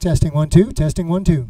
Testing one, two, testing one, two.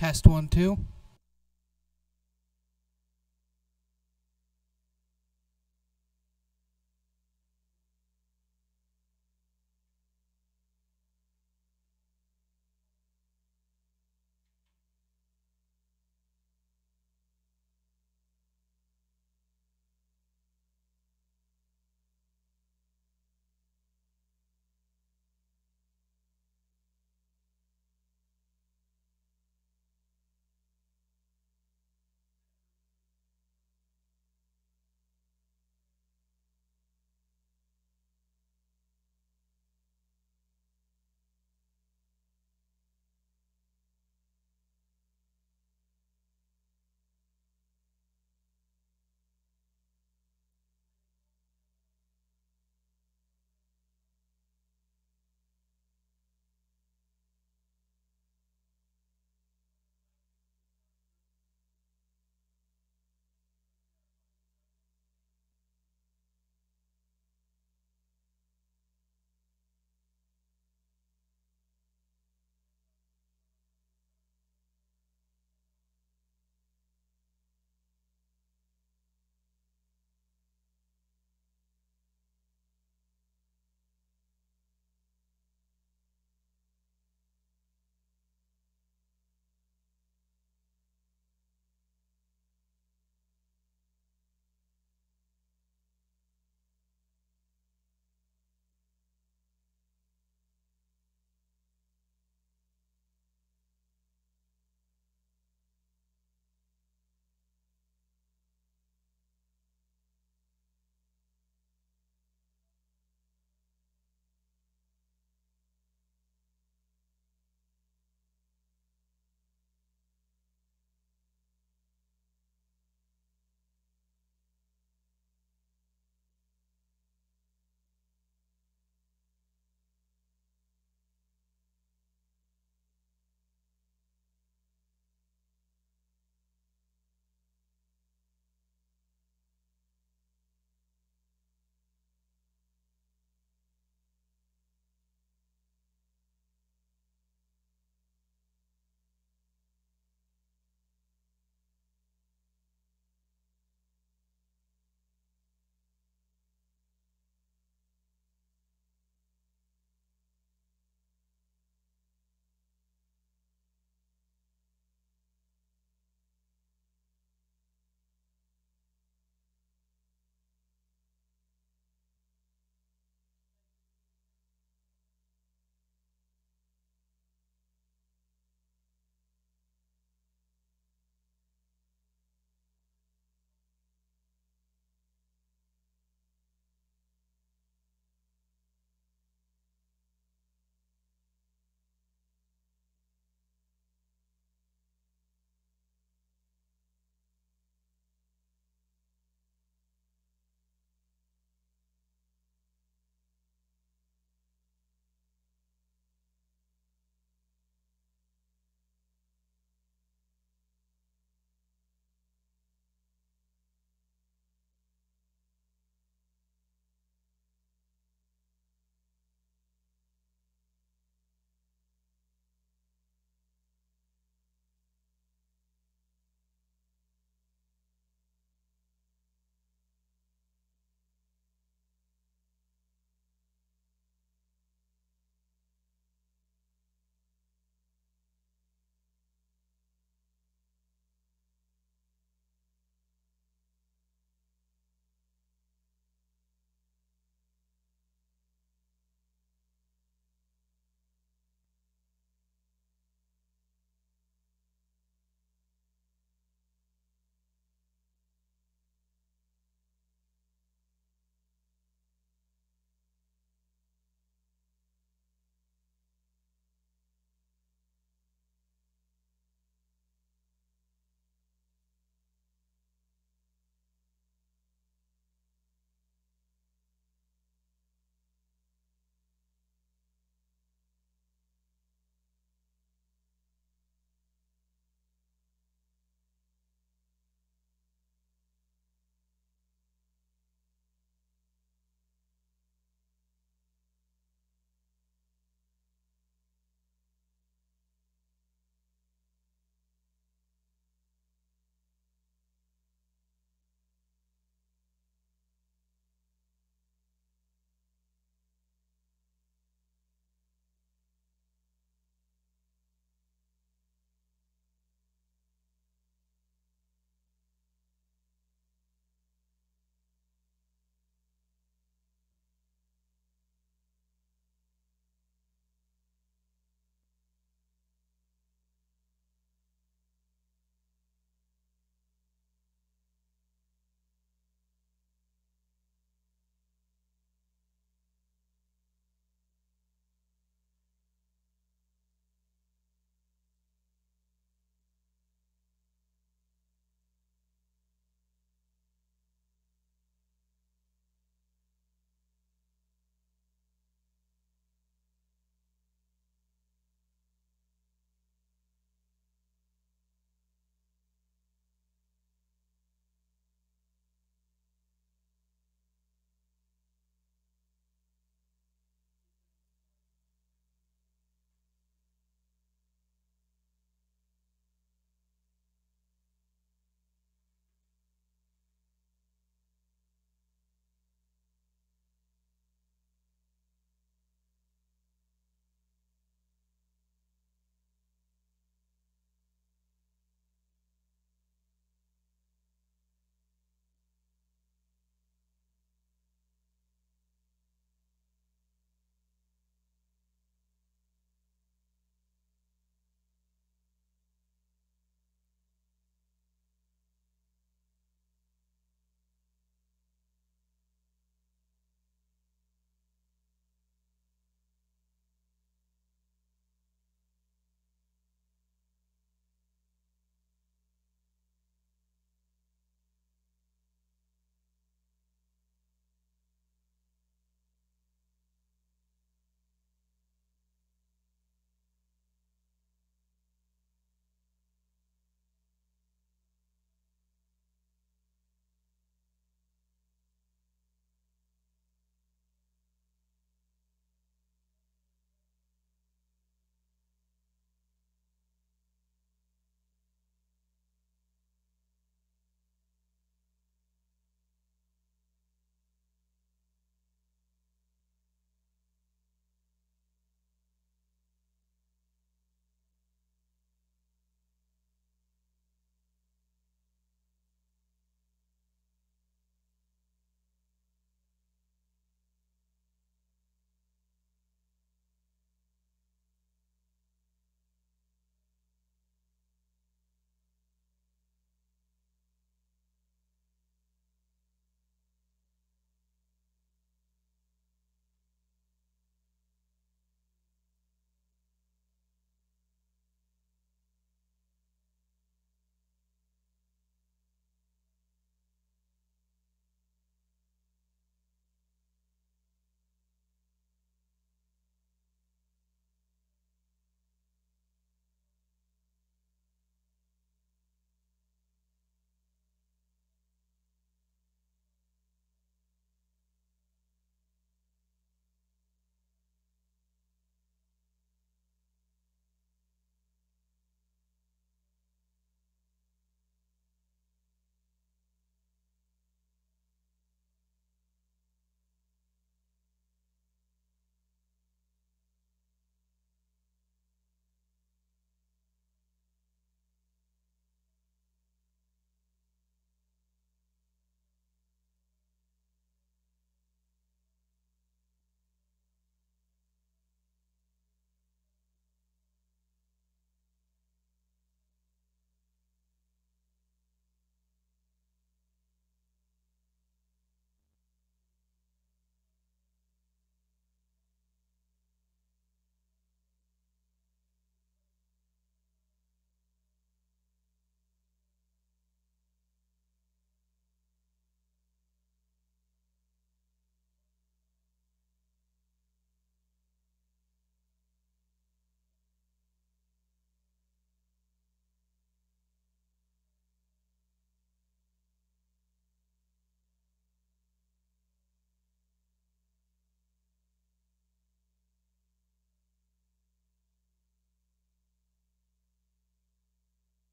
Test one, two.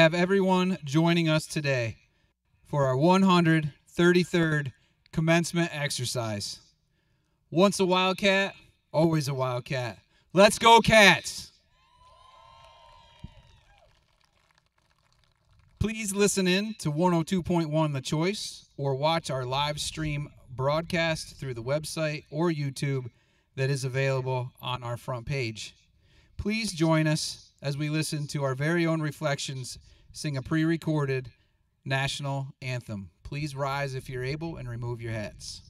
Have everyone joining us today for our 133rd commencement exercise. Once a Wildcat, always a Wildcat. Let's go, Cats! Please listen in to 102.1 The Choice or watch our live stream broadcast through the website or YouTube that is available on our front page. Please join us as we listen to our very own reflections sing a pre recorded national anthem. Please rise if you're able and remove your hats.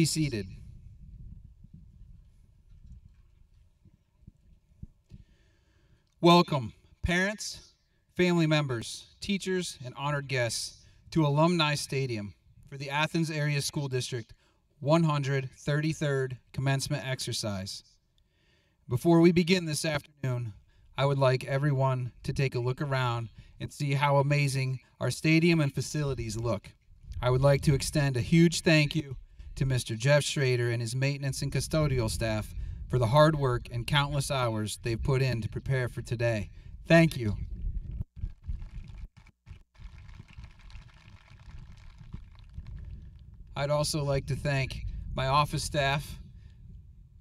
be seated. Welcome, parents, family members, teachers, and honored guests to Alumni Stadium for the Athens Area School District 133rd Commencement Exercise. Before we begin this afternoon, I would like everyone to take a look around and see how amazing our stadium and facilities look. I would like to extend a huge thank you to Mr. Jeff Schrader and his maintenance and custodial staff for the hard work and countless hours they've put in to prepare for today. Thank you. I'd also like to thank my office staff,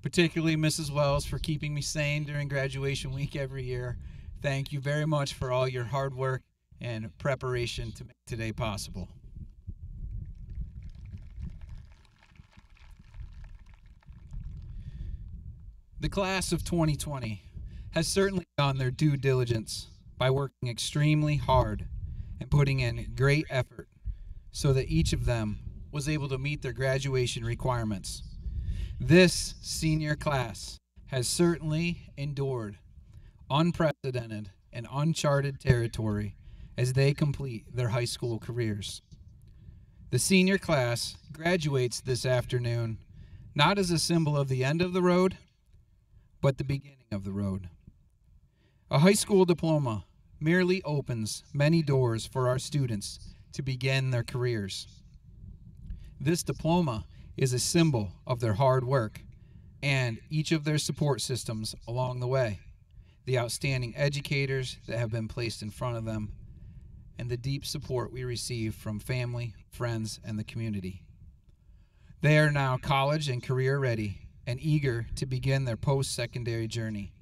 particularly Mrs. Wells, for keeping me sane during graduation week every year. Thank you very much for all your hard work and preparation to make today possible. The class of 2020 has certainly done their due diligence by working extremely hard and putting in great effort so that each of them was able to meet their graduation requirements. This senior class has certainly endured unprecedented and uncharted territory as they complete their high school careers. The senior class graduates this afternoon not as a symbol of the end of the road, but the beginning of the road. A high school diploma merely opens many doors for our students to begin their careers. This diploma is a symbol of their hard work and each of their support systems along the way, the outstanding educators that have been placed in front of them, and the deep support we receive from family, friends, and the community. They are now college and career ready and eager to begin their post secondary journey.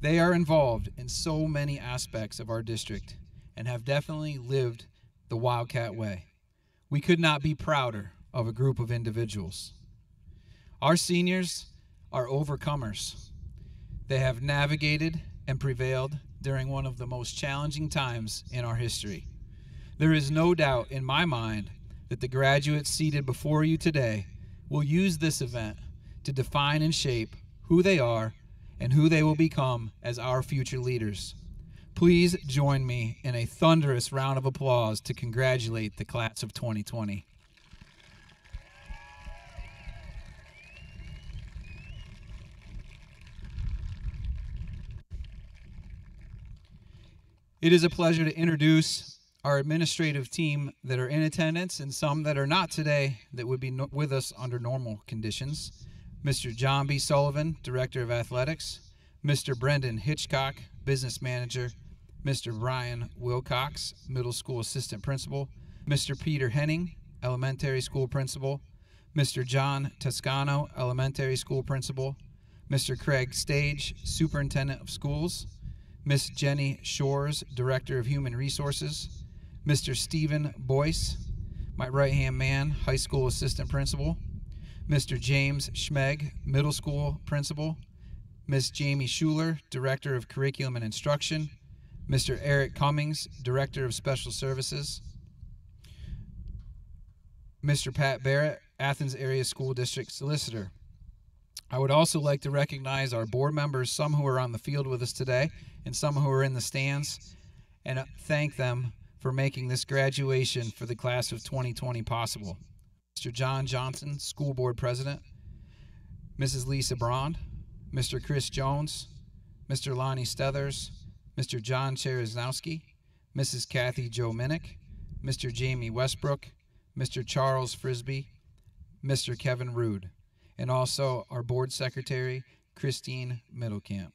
They are involved in so many aspects of our district and have definitely lived the Wildcat way. We could not be prouder of a group of individuals. Our seniors are overcomers. They have navigated and prevailed during one of the most challenging times in our history. There is no doubt in my mind that the graduates seated before you today will use this event to define and shape who they are and who they will become as our future leaders. Please join me in a thunderous round of applause to congratulate the class of 2020. It is a pleasure to introduce our administrative team that are in attendance and some that are not today that would be no- with us under normal conditions. Mr. John B. Sullivan, Director of Athletics, Mr. Brendan Hitchcock, Business Manager, Mr. Brian Wilcox, Middle School Assistant Principal, Mr. Peter Henning, Elementary School Principal, Mr. John Toscano, Elementary School Principal, Mr. Craig Stage, Superintendent of Schools, Miss Jenny Shores, Director of Human Resources, Mr. Stephen Boyce, my right hand man, High School Assistant Principal, Mr. James Schmeg, Middle School Principal, Miss Jamie Schuler, Director of Curriculum and Instruction, Mr. Eric Cummings, Director of Special Services, Mr. Pat Barrett, Athens Area School District Solicitor. I would also like to recognize our board members, some who are on the field with us today and some who are in the stands, and thank them for making this graduation for the class of 2020 possible. Mr. John Johnson, School Board President, Mrs. Lisa Braun, Mr. Chris Jones, Mr. Lonnie Stethers, Mr. John Chereznowski, Mrs. Kathy Joe Minnick, Mr. Jamie Westbrook, Mr. Charles Frisbee, Mr. Kevin Rude, and also our board secretary, Christine Middlecamp.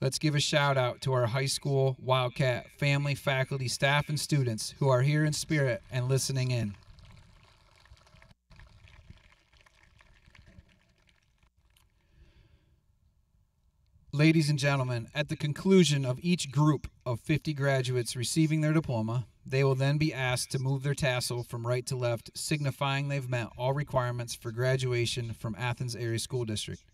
Let's give a shout out to our high school Wildcat family, faculty, staff, and students who are here in spirit and listening in. Ladies and gentlemen, at the conclusion of each group of 50 graduates receiving their diploma, they will then be asked to move their tassel from right to left, signifying they've met all requirements for graduation from Athens Area School District.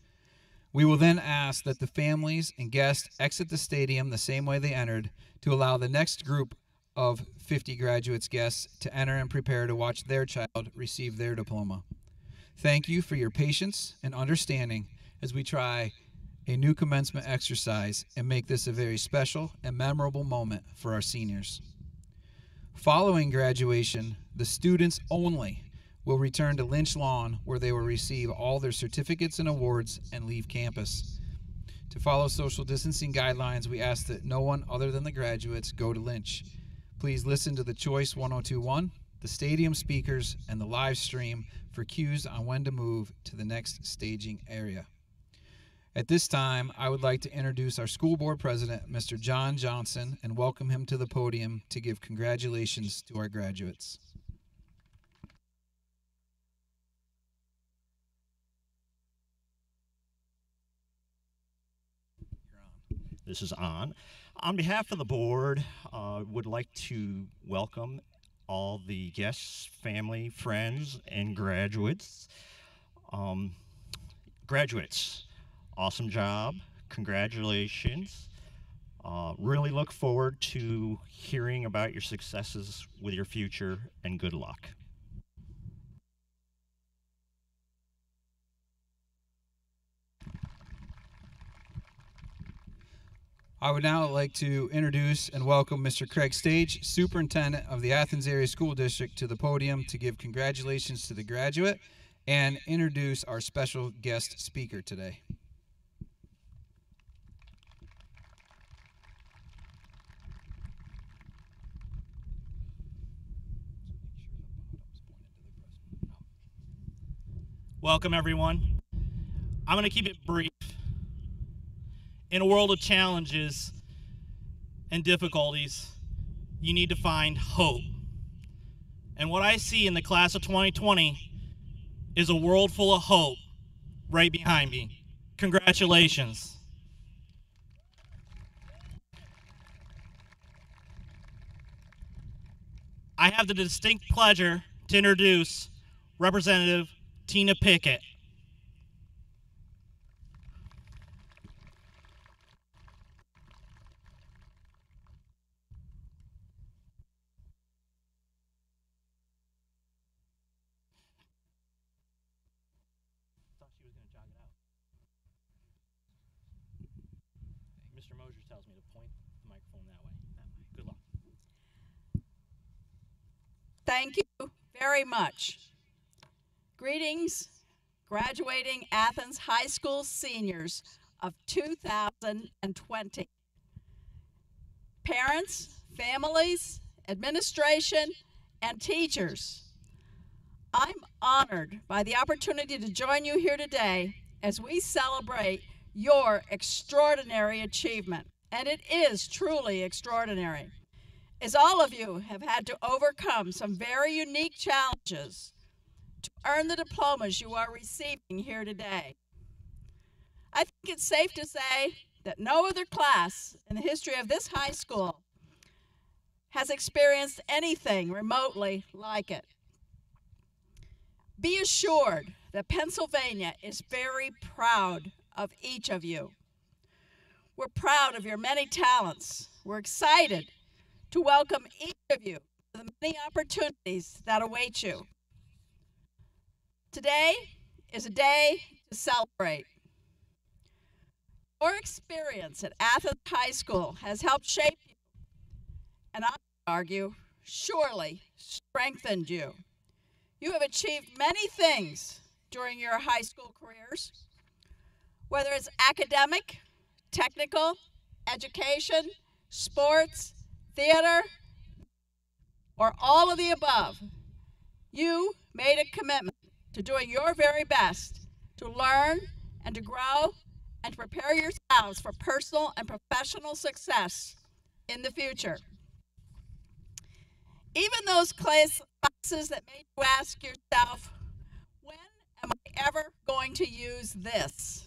We will then ask that the families and guests exit the stadium the same way they entered to allow the next group of 50 graduates guests to enter and prepare to watch their child receive their diploma. Thank you for your patience and understanding as we try a new commencement exercise and make this a very special and memorable moment for our seniors. Following graduation, the students only will return to Lynch Lawn where they will receive all their certificates and awards and leave campus. To follow social distancing guidelines, we ask that no one other than the graduates go to Lynch. Please listen to the Choice 1021, the stadium speakers, and the live stream for cues on when to move to the next staging area. At this time, I would like to introduce our school board president, Mr. John Johnson, and welcome him to the podium to give congratulations to our graduates. This is on. On behalf of the board, uh, would like to welcome all the guests, family, friends, and graduates. Um, graduates, awesome job. Congratulations. Uh, really look forward to hearing about your successes with your future and good luck. I would now like to introduce and welcome Mr. Craig Stage, Superintendent of the Athens Area School District, to the podium to give congratulations to the graduate and introduce our special guest speaker today. Welcome, everyone. I'm going to keep it brief. In a world of challenges and difficulties, you need to find hope. And what I see in the class of 2020 is a world full of hope right behind me. Congratulations. I have the distinct pleasure to introduce Representative Tina Pickett. Mr. Moser tells me to point the microphone that way. That way. Good luck. Thank you very much. Greetings, graduating Athens High School seniors of 2020. Parents, families, administration, and teachers, I'm honored by the opportunity to join you here today as we celebrate your extraordinary achievement. And it is truly extraordinary as all of you have had to overcome some very unique challenges to earn the diplomas you are receiving here today. I think it's safe to say that no other class in the history of this high school has experienced anything remotely like it. Be assured that Pennsylvania is very proud of each of you. We're proud of your many talents. We're excited to welcome each of you to the many opportunities that await you. Today is a day to celebrate. Your experience at Athens High School has helped shape you, and I would argue, surely strengthened you. You have achieved many things during your high school careers, whether it's academic, technical, education, sports, theater, or all of the above, you made a commitment to doing your very best to learn and to grow and to prepare yourselves for personal and professional success in the future. Even those classes that made you ask yourself, when am I ever going to use this?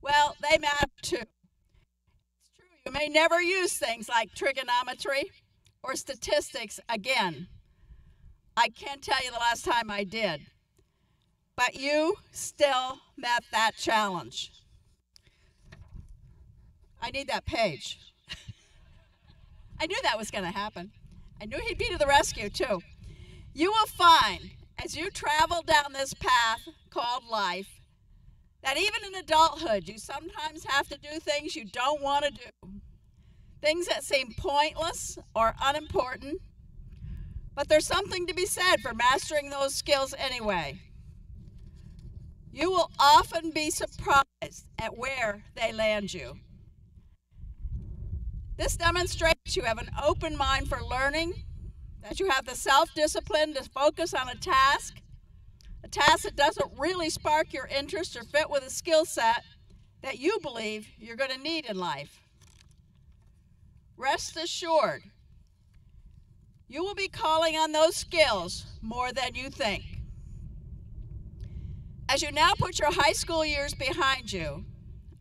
Well, they matter too. It's true, you may never use things like trigonometry or statistics again. I can't tell you the last time I did. But you still met that challenge. I need that page. I knew that was going to happen. I knew he'd be to the rescue, too. You will find as you travel down this path called life that even in adulthood, you sometimes have to do things you don't want to do, things that seem pointless or unimportant. But there's something to be said for mastering those skills anyway. You will often be surprised at where they land you. This demonstrates you have an open mind for learning, that you have the self discipline to focus on a task, a task that doesn't really spark your interest or fit with a skill set that you believe you're going to need in life. Rest assured, you will be calling on those skills more than you think. As you now put your high school years behind you,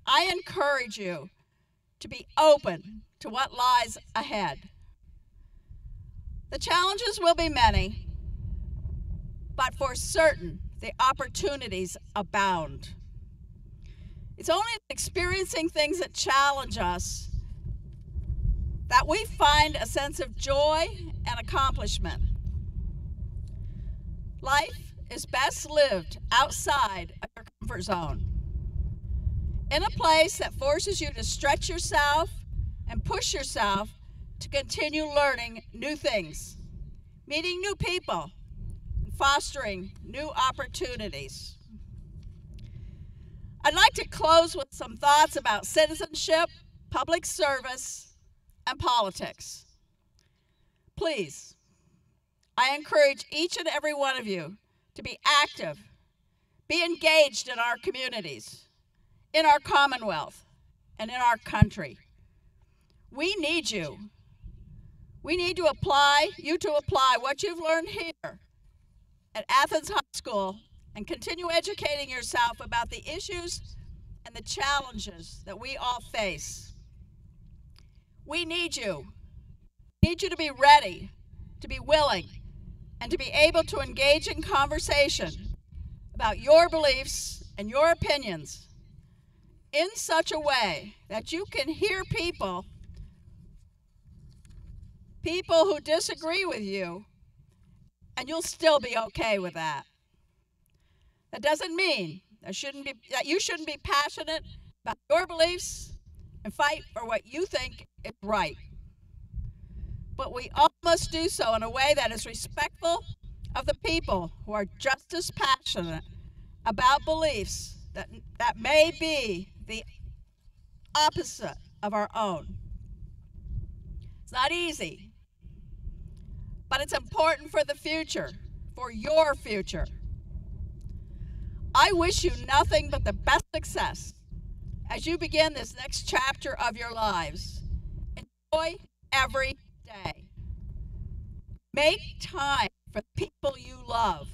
I encourage you to be open to what lies ahead. The challenges will be many, but for certain, the opportunities abound. It's only experiencing things that challenge us that we find a sense of joy and accomplishment. Life is best lived outside of your comfort zone, in a place that forces you to stretch yourself and push yourself to continue learning new things, meeting new people, and fostering new opportunities. I'd like to close with some thoughts about citizenship, public service, and politics. Please, I encourage each and every one of you to be active, be engaged in our communities, in our Commonwealth, and in our country. We need you. We need to apply, you to apply what you've learned here at Athens High School and continue educating yourself about the issues and the challenges that we all face. We need you. We need you to be ready, to be willing, and to be able to engage in conversation about your beliefs and your opinions in such a way that you can hear people people who disagree with you and you'll still be okay with that that doesn't mean that shouldn't be that you shouldn't be passionate about your beliefs and fight for what you think is right. But we all must do so in a way that is respectful of the people who are just as passionate about beliefs that, that may be the opposite of our own. It's not easy, but it's important for the future, for your future. I wish you nothing but the best success as you begin this next chapter of your lives. Enjoy every day. Make time for the people you love.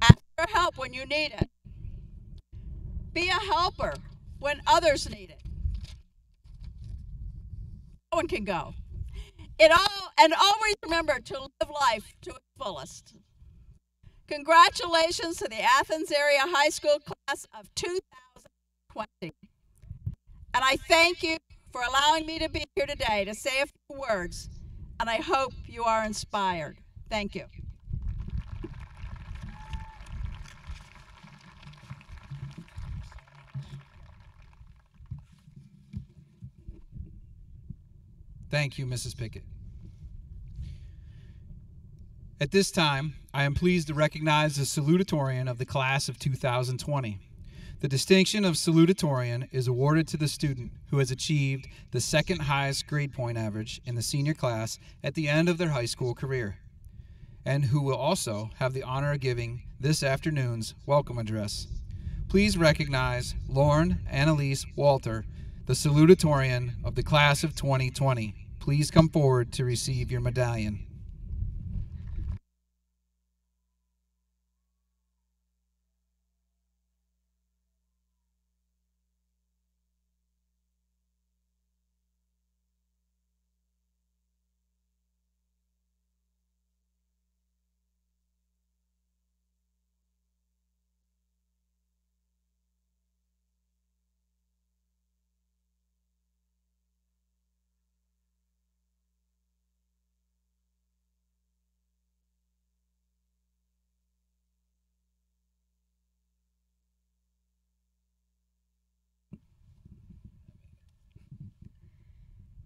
Ask for help when you need it. Be a helper when others need it. No one can go. It all and always remember to live life to its fullest. Congratulations to the Athens Area High School class of 2020. And I thank you for allowing me to be here today to say a few words, and I hope you are inspired. Thank you. Thank you, Mrs. Pickett. At this time, I am pleased to recognize the salutatorian of the class of 2020. The distinction of salutatorian is awarded to the student who has achieved the second highest grade point average in the senior class at the end of their high school career, and who will also have the honor of giving this afternoon's welcome address. Please recognize Lauren Annalise Walter, the salutatorian of the class of 2020. Please come forward to receive your medallion.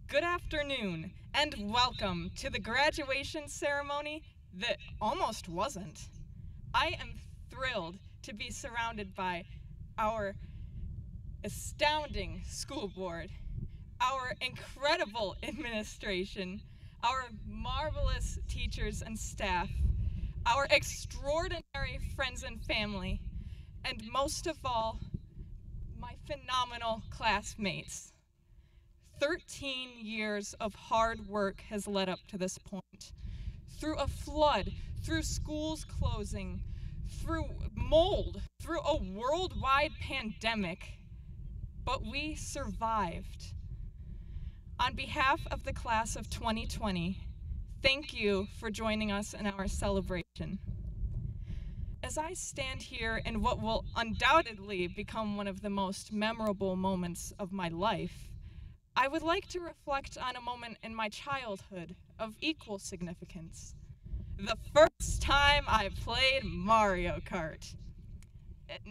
Good afternoon, and welcome to the graduation ceremony that almost wasn't. I am thrilled to be surrounded by our astounding school board, our incredible administration, our marvelous teachers and staff, our extraordinary friends and family, and most of all, my phenomenal classmates. 13 years of hard work has led up to this point. Through a flood, through schools closing, through mold, through a worldwide pandemic, but we survived. On behalf of the class of 2020, thank you for joining us in our celebration. As I stand here in what will undoubtedly become one of the most memorable moments of my life, I would like to reflect on a moment in my childhood of equal significance. The first time I played Mario Kart.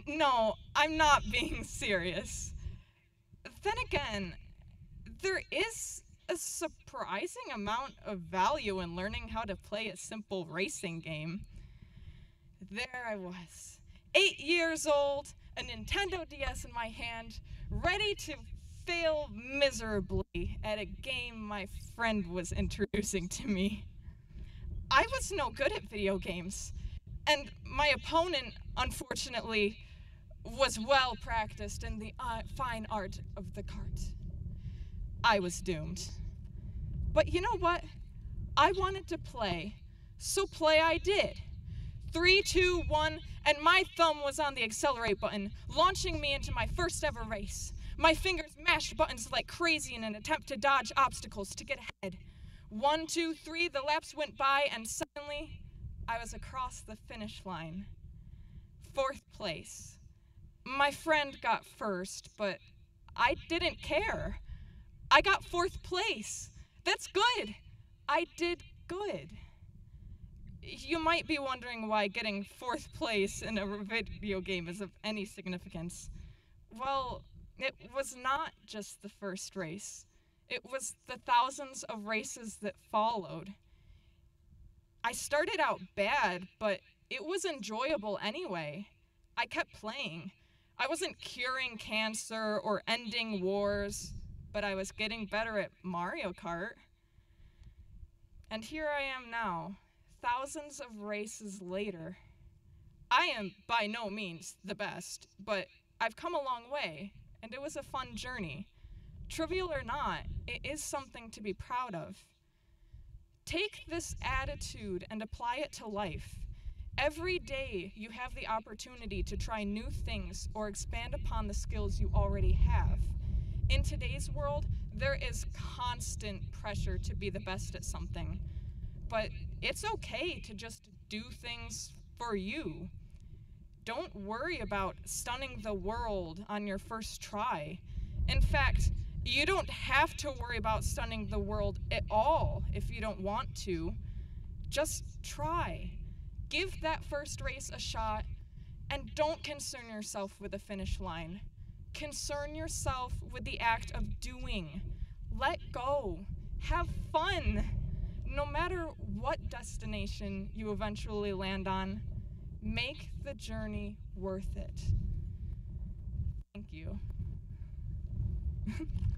No, I'm not being serious. Then again, there is a surprising amount of value in learning how to play a simple racing game. There I was, eight years old, a Nintendo DS in my hand, ready to fail miserably at a game my friend was introducing to me. I was no good at video games, and my opponent, unfortunately, was well practiced in the uh, fine art of the cart. I was doomed. But you know what? I wanted to play, so play I did. Three, two, one, and my thumb was on the accelerate button, launching me into my first ever race. My fingers mashed buttons like crazy in an attempt to dodge obstacles to get ahead. One, two, three, the laps went by, and suddenly I was across the finish line. Fourth place. My friend got first, but I didn't care. I got fourth place. That's good. I did good. You might be wondering why getting fourth place in a video game is of any significance. Well, It was not just the first race, it was the thousands of races that followed. I started out bad, but it was enjoyable anyway. I kept playing. I wasn't curing cancer or ending wars, but I was getting better at Mario Kart. And here I am now, thousands of races later. I am by no means the best, but I've come a long way, and it was a fun journey. Trivial or not, it is something to be proud of. Take this attitude and apply it to life. Every day you have the opportunity to try new things or expand upon the skills you already have. In today's world, there is constant pressure to be the best at something. But it's okay to just do things for you. Don't worry about stunning the world on your first try. In fact, you don't have to worry about stunning the world at all if you don't want to. Just try. Give that first race a shot and don't concern yourself with the finish line. Concern yourself with the act of doing. Let go. Have fun. No matter what destination you eventually land on, make the journey worth it. Thank you.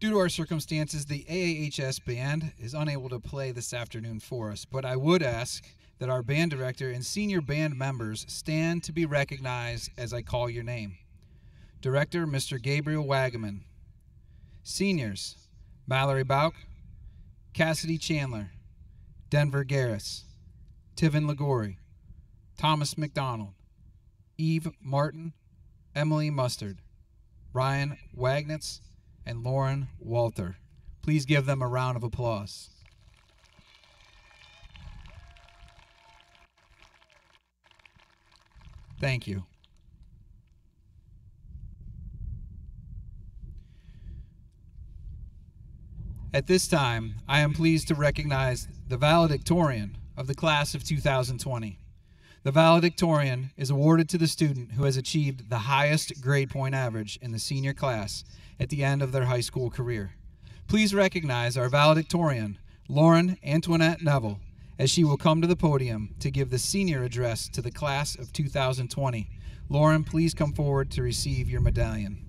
Due to our circumstances, the AAHS band is unable to play this afternoon for us, but I would ask that our band director and senior band members stand to be recognized as I call your name. Director, Mr. Gabriel Wagaman. Seniors, Mallory Bauk, Cassidy Chandler, Denver Garris, Tivin Ligori, Thomas McDonald, Eve Martin, Emily Mustard, Ryan Wagnitz, and Lauren Walter. Please give them a round of applause. Thank you. At this time, I am pleased to recognize the valedictorian of the class of 2020. The valedictorian is awarded to the student who has achieved the highest grade point average in the senior class at the end of their high school career. Please recognize our valedictorian, Lauren Antoinette Neville, as she will come to the podium to give the senior address to the class of 2020. Lauren, please come forward to receive your medallion.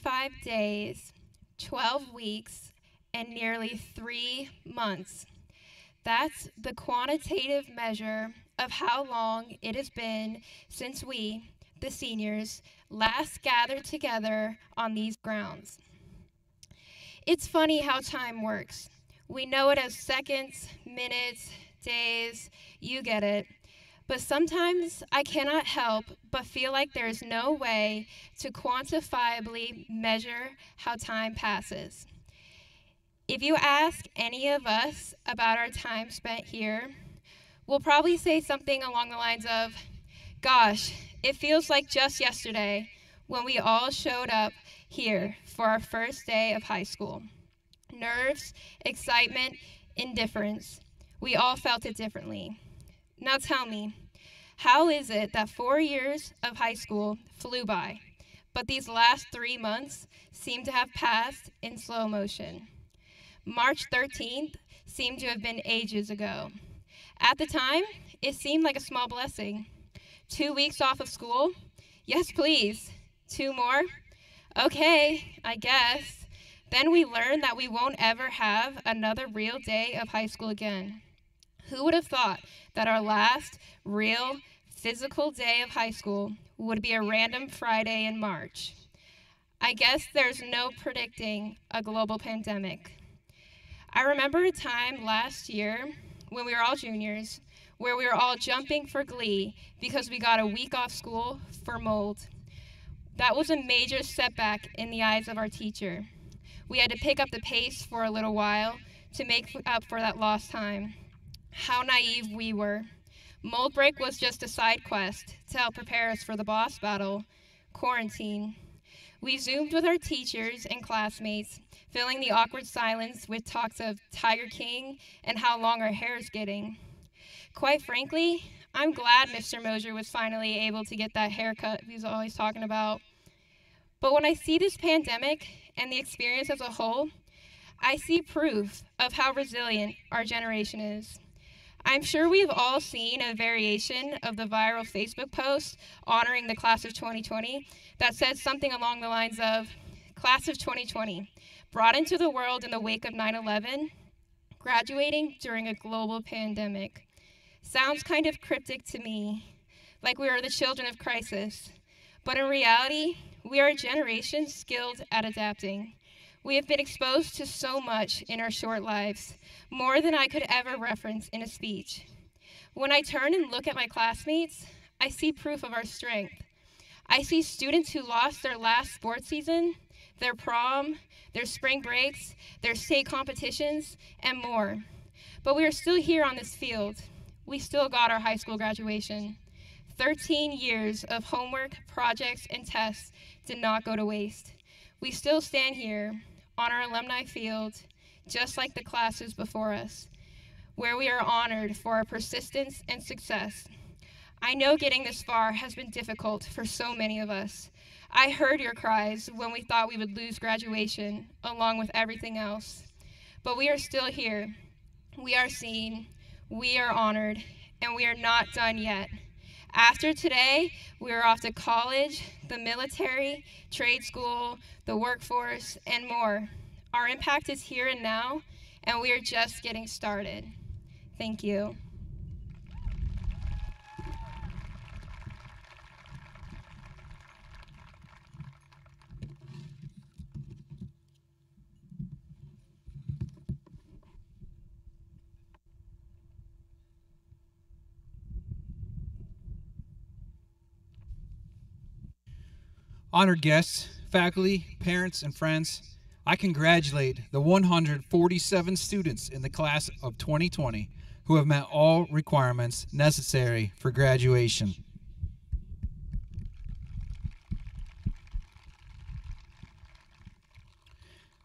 Eighty-five days, twelve weeks, and nearly three months. That's the quantitative measure of how long it has been since we, the seniors, last gathered together on these grounds. It's funny how time works. We know it as seconds, minutes, days, you get it. But sometimes I cannot help but feel like there is no way to quantifiably measure how time passes. If you ask any of us about our time spent here, we'll probably say something along the lines of, Gosh, it feels like just yesterday when we all showed up here for our first day of high school. Nerves, excitement, indifference. We all felt it differently. Now tell me, how is it that four years of high school flew by, but these last three months seem to have passed in slow motion. March 13th seemed to have been ages ago. At the time, it seemed like a small blessing. Two weeks off of school? Yes, please. Two more? Okay, I guess. Then we learned that we won't ever have another real day of high school again. Who would have thought that our last real physical day of high school would be a random Friday in March? I guess there's no predicting a global pandemic. I remember a time last year when we were all juniors where we were all jumping for glee because we got a week off school for mold. That was a major setback in the eyes of our teacher. We had to pick up the pace for a little while to make up for that lost time. How naive we were. Mold break was just a side quest to help prepare us for the boss battle, quarantine. We zoomed with our teachers and classmates, filling the awkward silence with talks of Tiger King and how long our hair is getting. Quite frankly, I'm glad Mr. Mosier was finally able to get that haircut he was always talking about. But when I see this pandemic and the experience as a whole, I see proof of how resilient our generation is. I'm sure we've all seen a variation of the viral Facebook post honoring the class of 2020 that says something along the lines of Class of 2020, brought into the world in the wake of 9 11, graduating during a global pandemic. Sounds kind of cryptic to me, like we are the children of crisis. But in reality, we are a generation skilled at adapting. We have been exposed to so much in our short lives, more than I could ever reference in a speech. When I turn and look at my classmates, I see proof of our strength. I see students who lost their last sports season, their prom, their spring breaks, their state competitions, and more. But we are still here on this field. We still got our high school graduation. 13 years of homework, projects, and tests did not go to waste. We still stand here on our alumni field, just like the classes before us, where we are honored for our persistence and success. I know getting this far has been difficult for so many of us. I heard your cries when we thought we would lose graduation, along with everything else. But we are still here. We are seen, we are honored, and we are not done yet. After today, we are off to college, the military, trade school, the workforce, and more. Our impact is here and now, and we are just getting started. Thank you. Honored guests, faculty, parents, and friends, I congratulate the 147 students in the class of 2020 who have met all requirements necessary for graduation.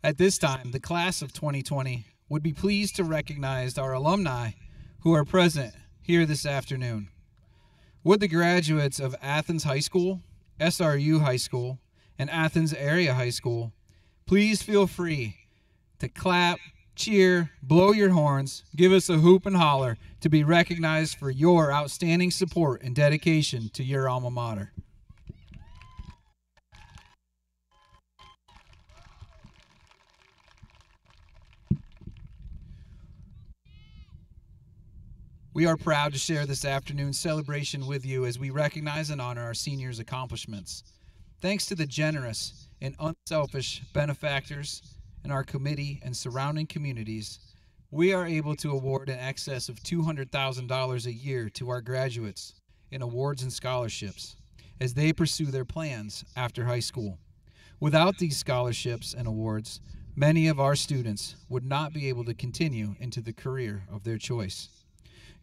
At this time, the class of 2020 would be pleased to recognize our alumni who are present here this afternoon. Would the graduates of Athens High School, SRU High School, and Athens Area High School, please feel free to clap, cheer, blow your horns, give us a hoop and holler to be recognized for your outstanding support and dedication to your alma mater. We are proud to share this afternoon's celebration with you as we recognize and honor our seniors' accomplishments. Thanks to the generous and unselfish benefactors in our committee and surrounding communities, we are able to award in excess of $200,000 a year to our graduates in awards and scholarships as they pursue their plans after high school. Without these scholarships and awards, many of our students would not be able to continue into the career of their choice.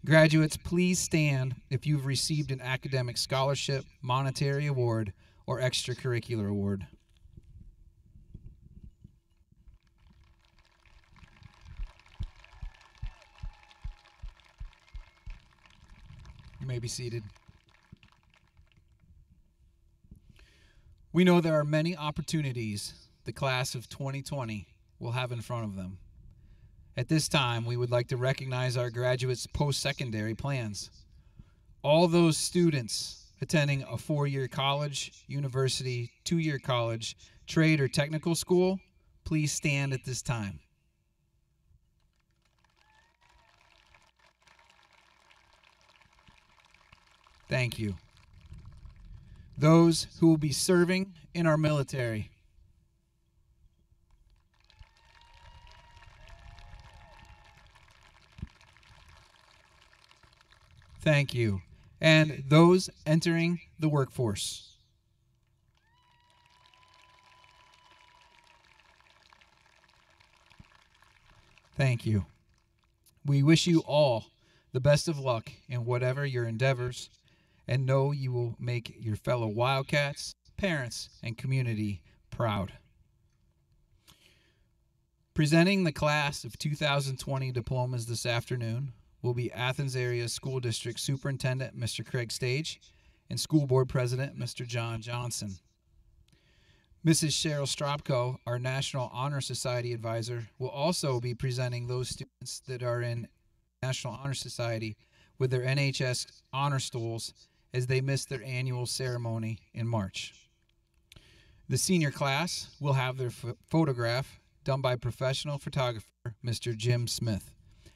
Graduates, please stand if you've received an academic scholarship, monetary award, or extracurricular award. You may be seated. We know there are many opportunities the class of 2020 will have in front of them. At this time, we would like to recognize our graduates' post secondary plans. All those students attending a four year college, university, two year college, trade, or technical school, please stand at this time. Thank you. Those who will be serving in our military. Thank you. And those entering the workforce. Thank you. We wish you all the best of luck in whatever your endeavors, and know you will make your fellow Wildcats, parents, and community proud. Presenting the class of 2020 diplomas this afternoon will be Athens Area School District Superintendent Mr. Craig Stage and School Board President Mr. John Johnson. Mrs. Cheryl Stropko, our National Honor Society advisor, will also be presenting those students that are in National Honor Society with their NHS honor stools as they miss their annual ceremony in March. The senior class will have their ph- photograph done by professional photographer Mr. Jim Smith.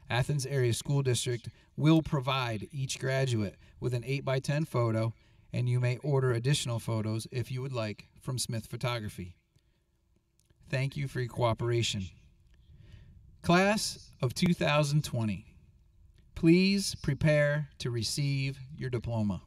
Athens Area School District will provide each graduate with an 8x10 photo, and you may order additional photos if you would like from Smith Photography. Thank you for your cooperation. Class of 2020, please prepare to receive your diploma.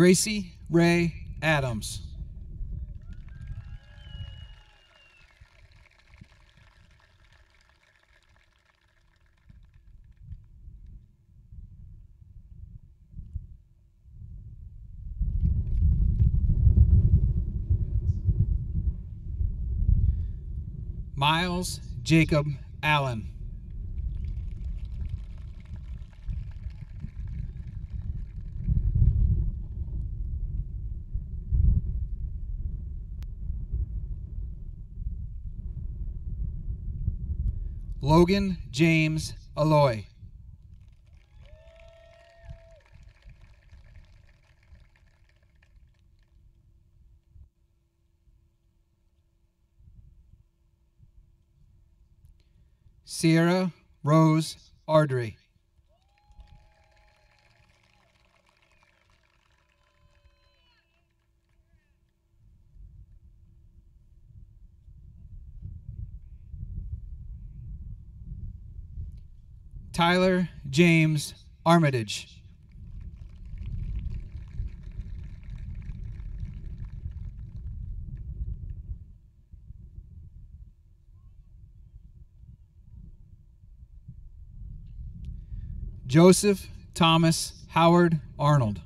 Gracie Ray Adams. Miles Jacob Allen. Logan James Aloy. Sierra Rose Ardrey. Tyler James Armitage. Joseph Thomas Howard Arnold.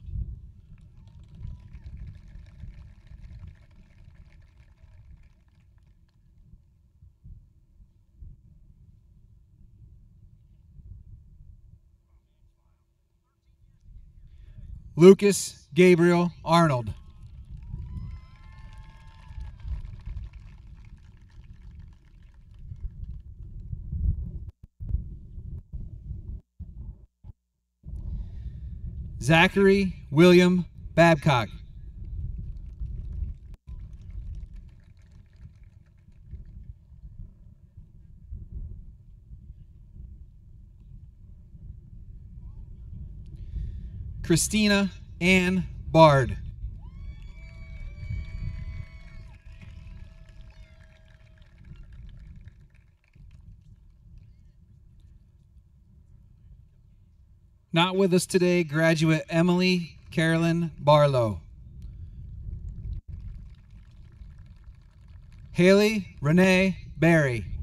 Lucas Gabriel Arnold. Zachary William Babcock. Christina Ann Bard. Not with us today, graduate Emily Carolyn Barlow. Haley Renee Barry.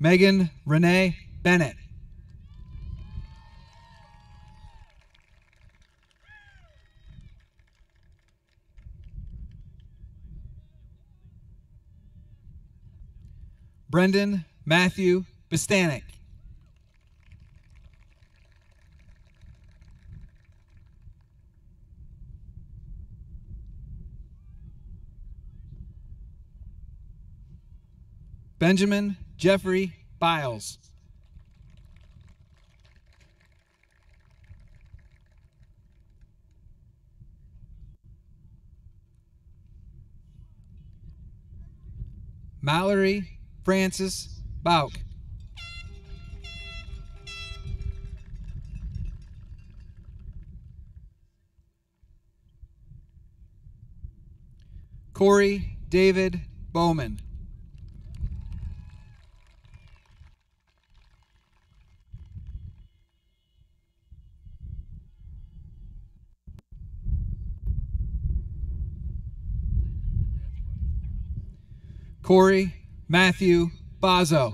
Megan Renee Bennett. Brendan Matthew Bistanik. Benjamin Jeffrey Biles. Mallory Francis Bauk. Corey David Bowman. Corey Matthew Bazo.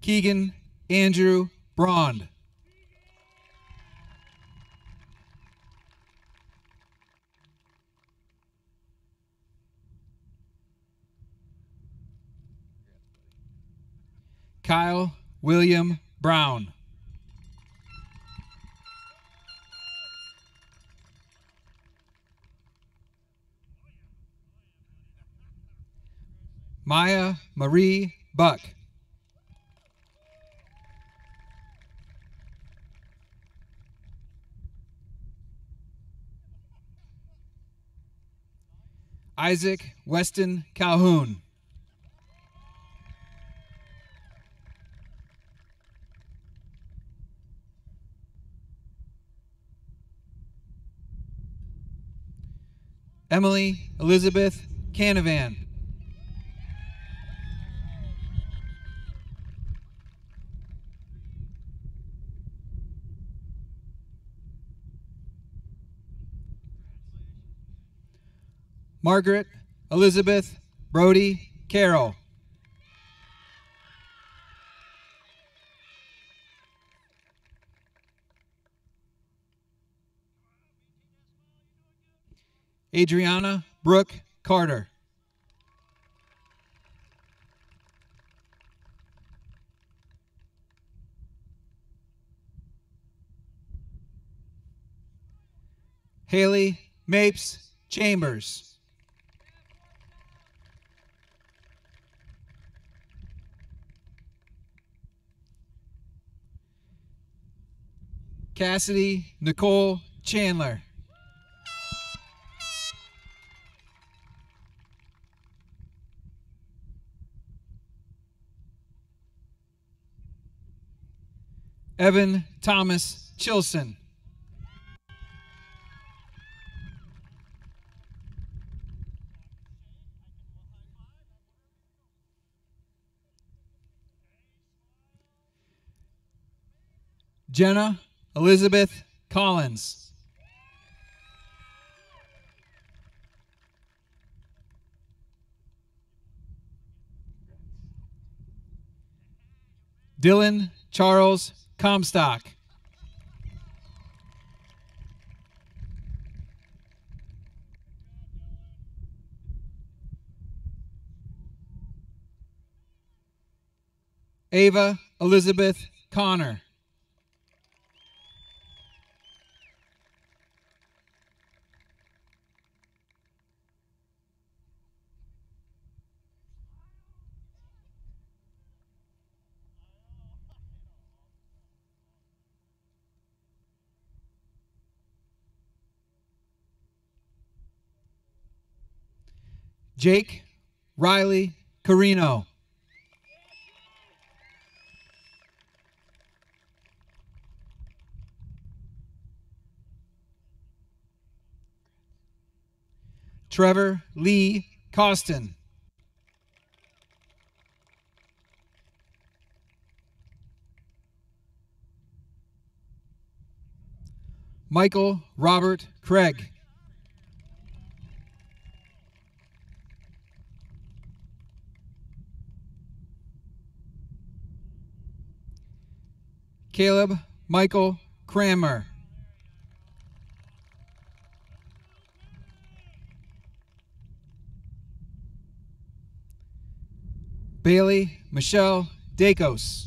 Keegan Andrew Braund. William Brown. Maya Marie Buck. Isaac Weston Calhoun. Emily Elizabeth Canavan. Margaret Elizabeth Brody Carroll. Adriana Brooke Carter. Haley Mapes Chambers. Cassidy Nicole Chandler. Evan Thomas Chilson. Jenna Elizabeth Collins. Dylan Charles Comstock. Ava Elizabeth Connor. Jake Riley Carino. Trevor Lee Costin. Michael Robert Craig. Caleb Michael Kramer. Bailey Michelle Dacos.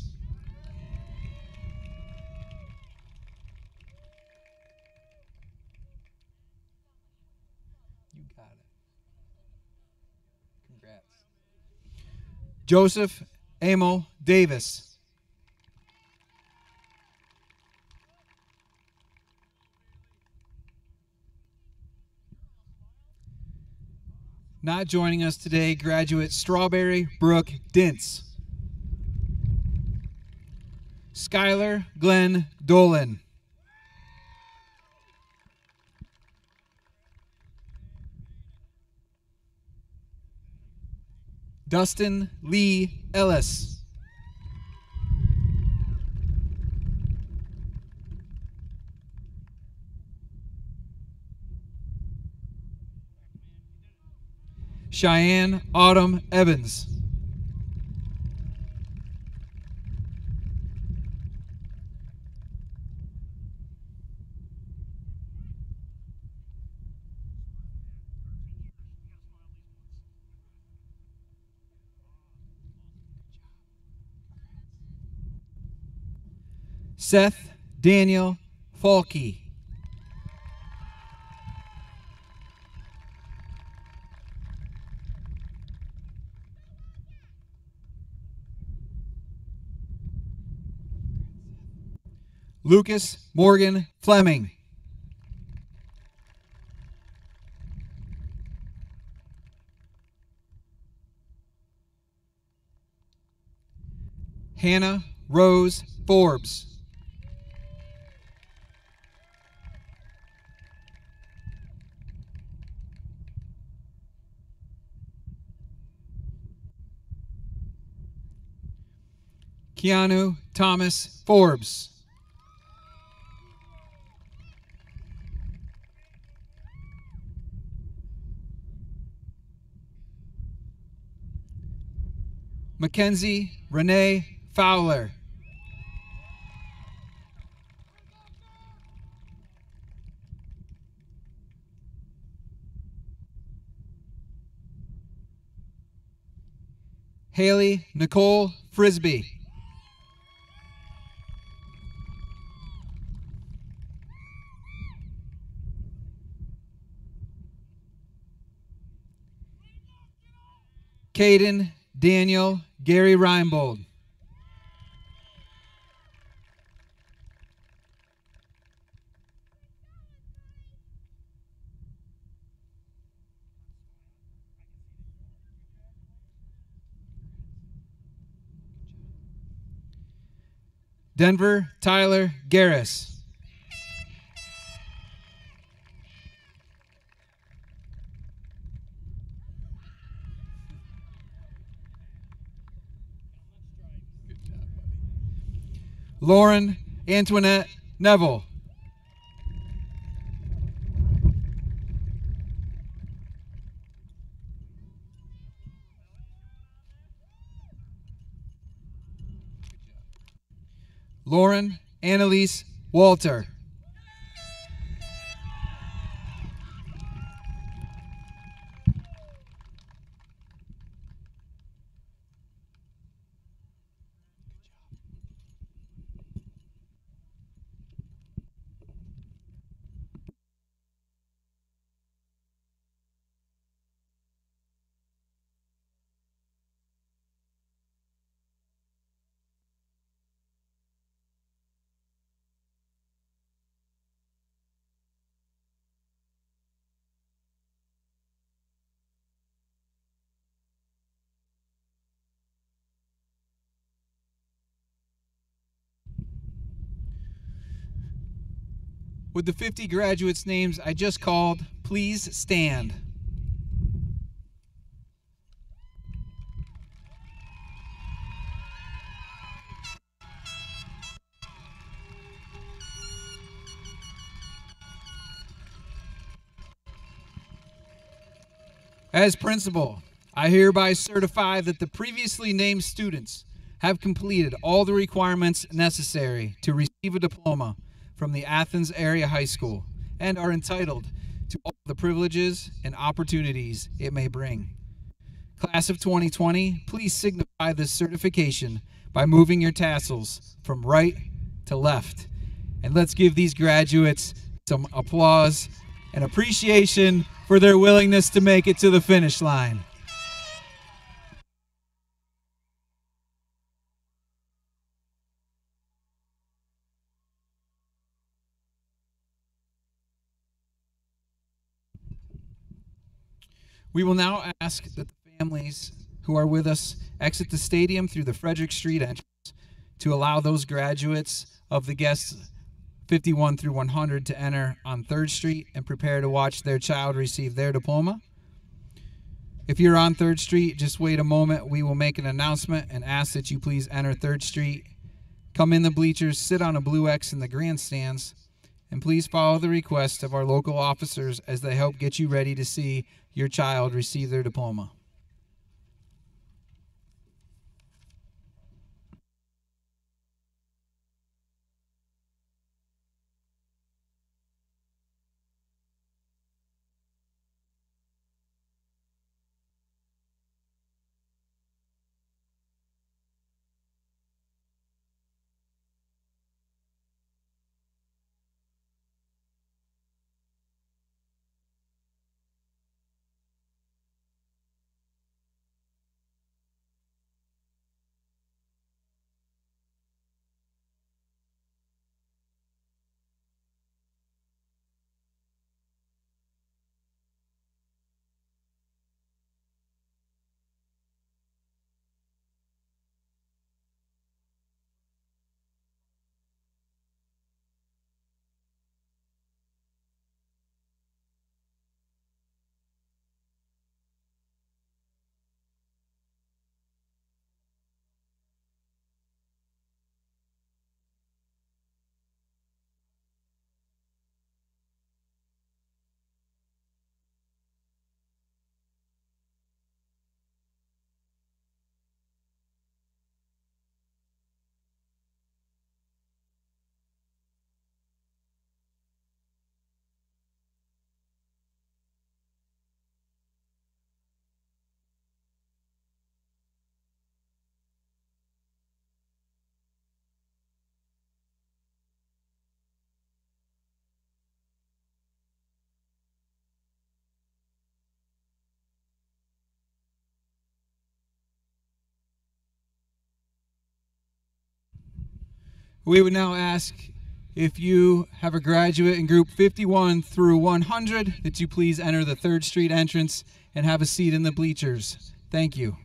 You got it. Congrats. Joseph Emil Davis. Not joining us today, graduate Strawberry Brook Dintz. Skylar Glenn Dolan. Dustin Lee Ellis. Cheyenne Autumn Evans. Seth Daniel Falke. Lucas Morgan Fleming. Hannah Rose Forbes. Keanu Thomas Forbes. Mackenzie Renee Fowler. Haley Nicole Frisbee. Caden Daniel Gary Reinbold. Denver Tyler Garris. Lauren Antoinette Neville. Lauren Annalise Walter. With the 50 graduates' names I just called, please stand. As principal, I hereby certify that the previously named students have completed all the requirements necessary to receive a diploma from the Athens Area High School and are entitled to all the privileges and opportunities it may bring. Class of 2020, please signify this certification by moving your tassels from right to left. And let's give these graduates some applause and appreciation for their willingness to make it to the finish line. We will now ask that the families who are with us exit the stadium through the Frederick Street entrance to allow those graduates of the guests 51 through 100 to enter on 3rd Street and prepare to watch their child receive their diploma. If you're on 3rd Street, just wait a moment. We will make an announcement and ask that you please enter 3rd Street. Come in the bleachers, sit on a blue X in the grandstands, and please follow the request of our local officers as they help get you ready to see your child receive their diploma. We would now ask if you have a graduate in group 51 through 100 that you please enter the 3rd Street entrance and have a seat in the bleachers. Thank you.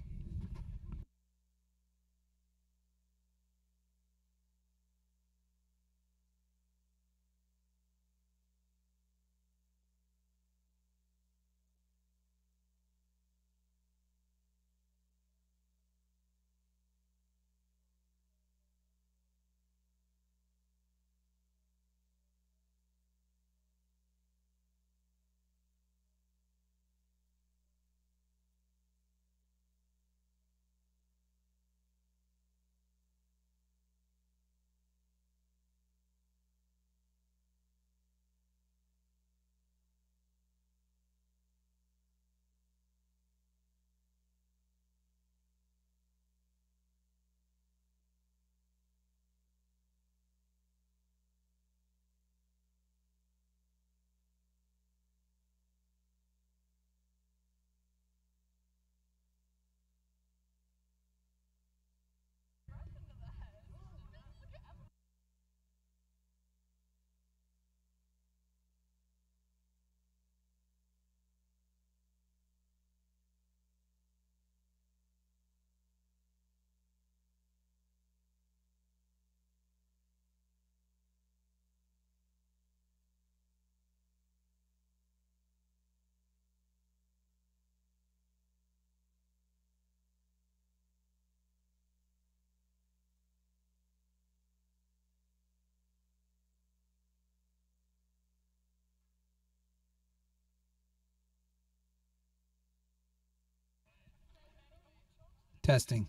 Testing.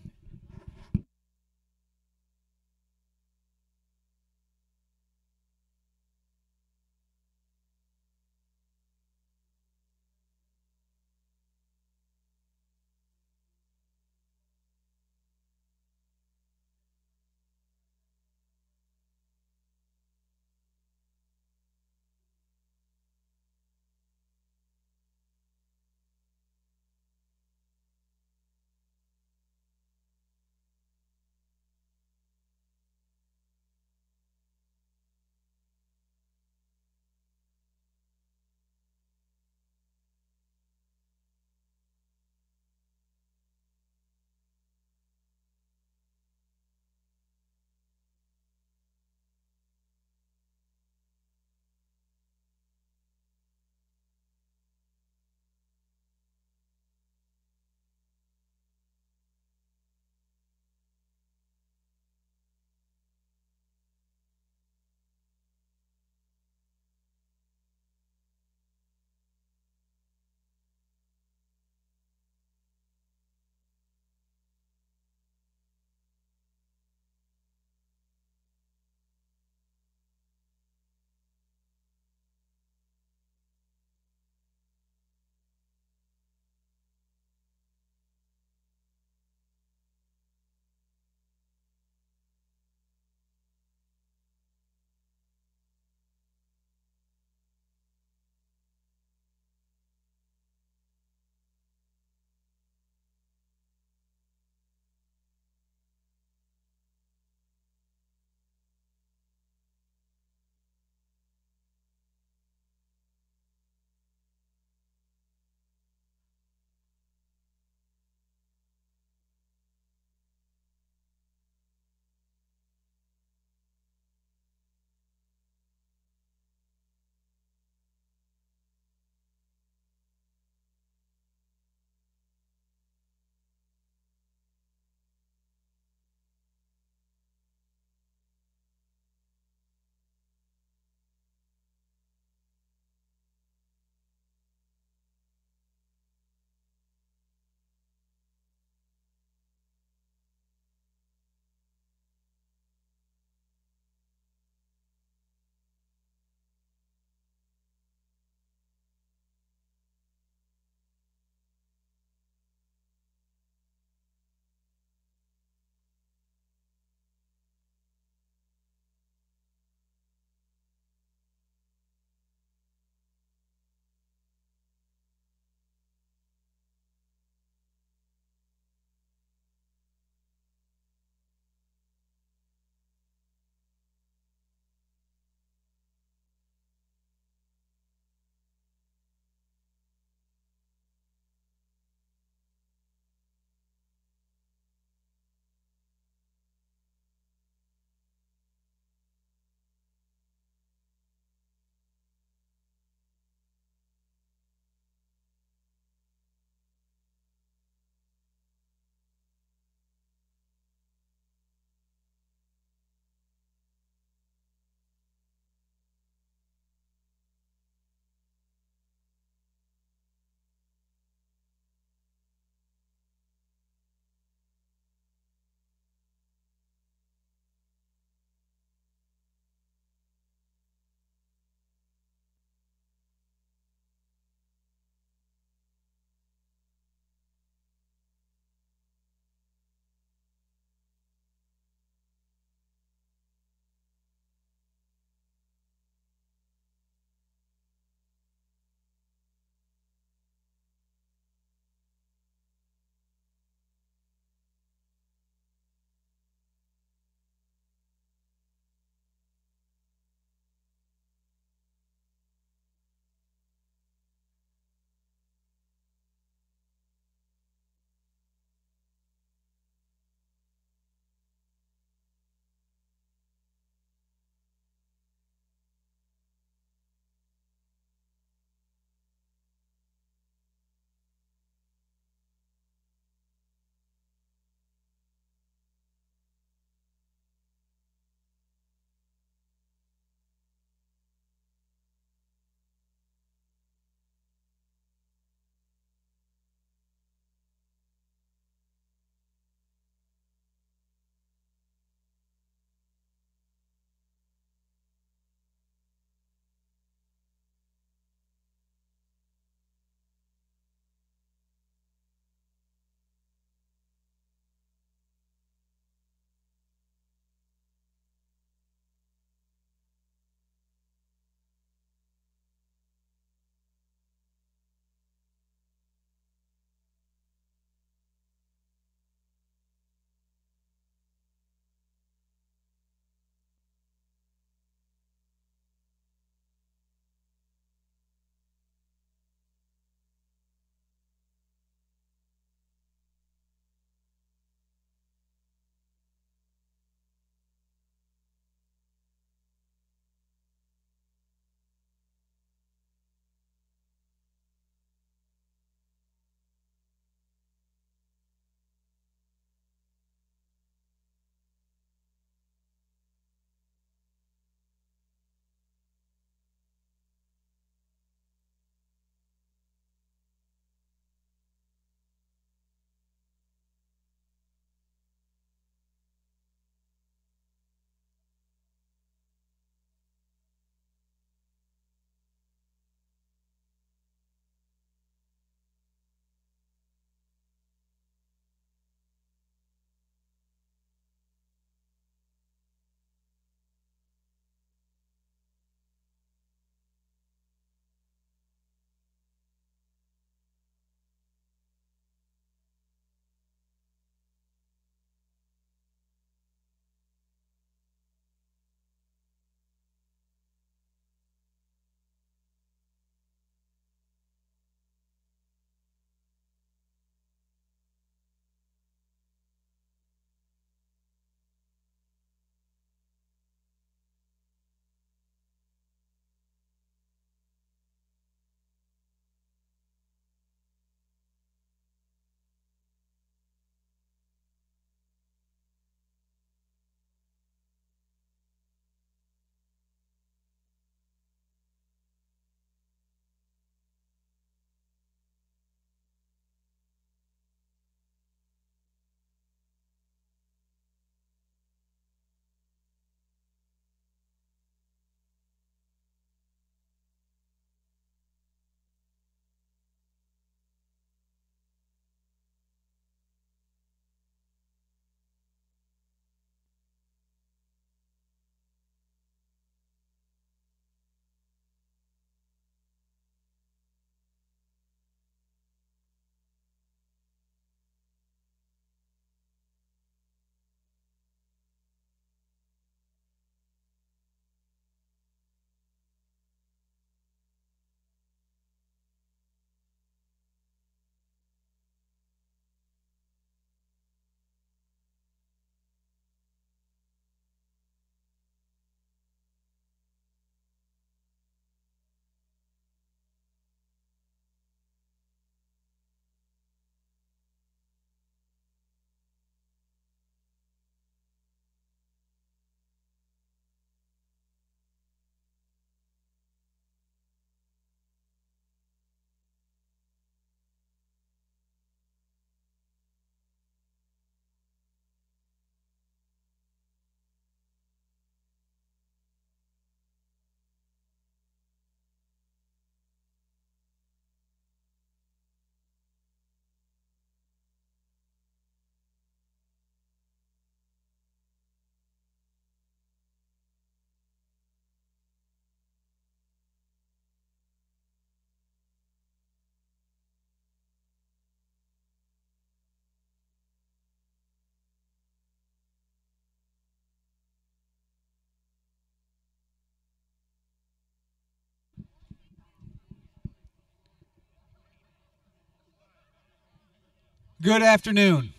Good afternoon.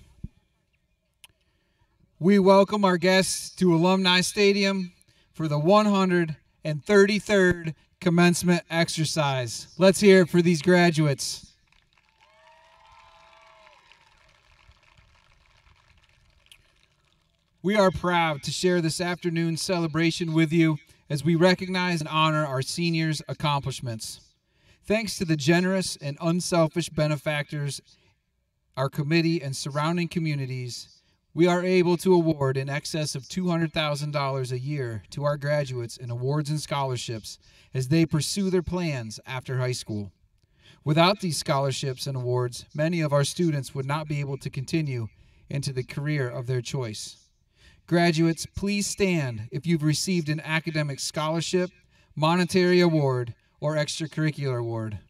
We welcome our guests to Alumni Stadium for the 133rd commencement exercise. Let's hear it for these graduates. We are proud to share this afternoon's celebration with you as we recognize and honor our seniors' accomplishments. Thanks to the generous and unselfish benefactors, our committee, and surrounding communities, we are able to award in excess of $200,000 a year to our graduates in awards and scholarships as they pursue their plans after high school. Without these scholarships and awards, many of our students would not be able to continue into the career of their choice. Graduates, please stand if you've received an academic scholarship, monetary award, or extracurricular award.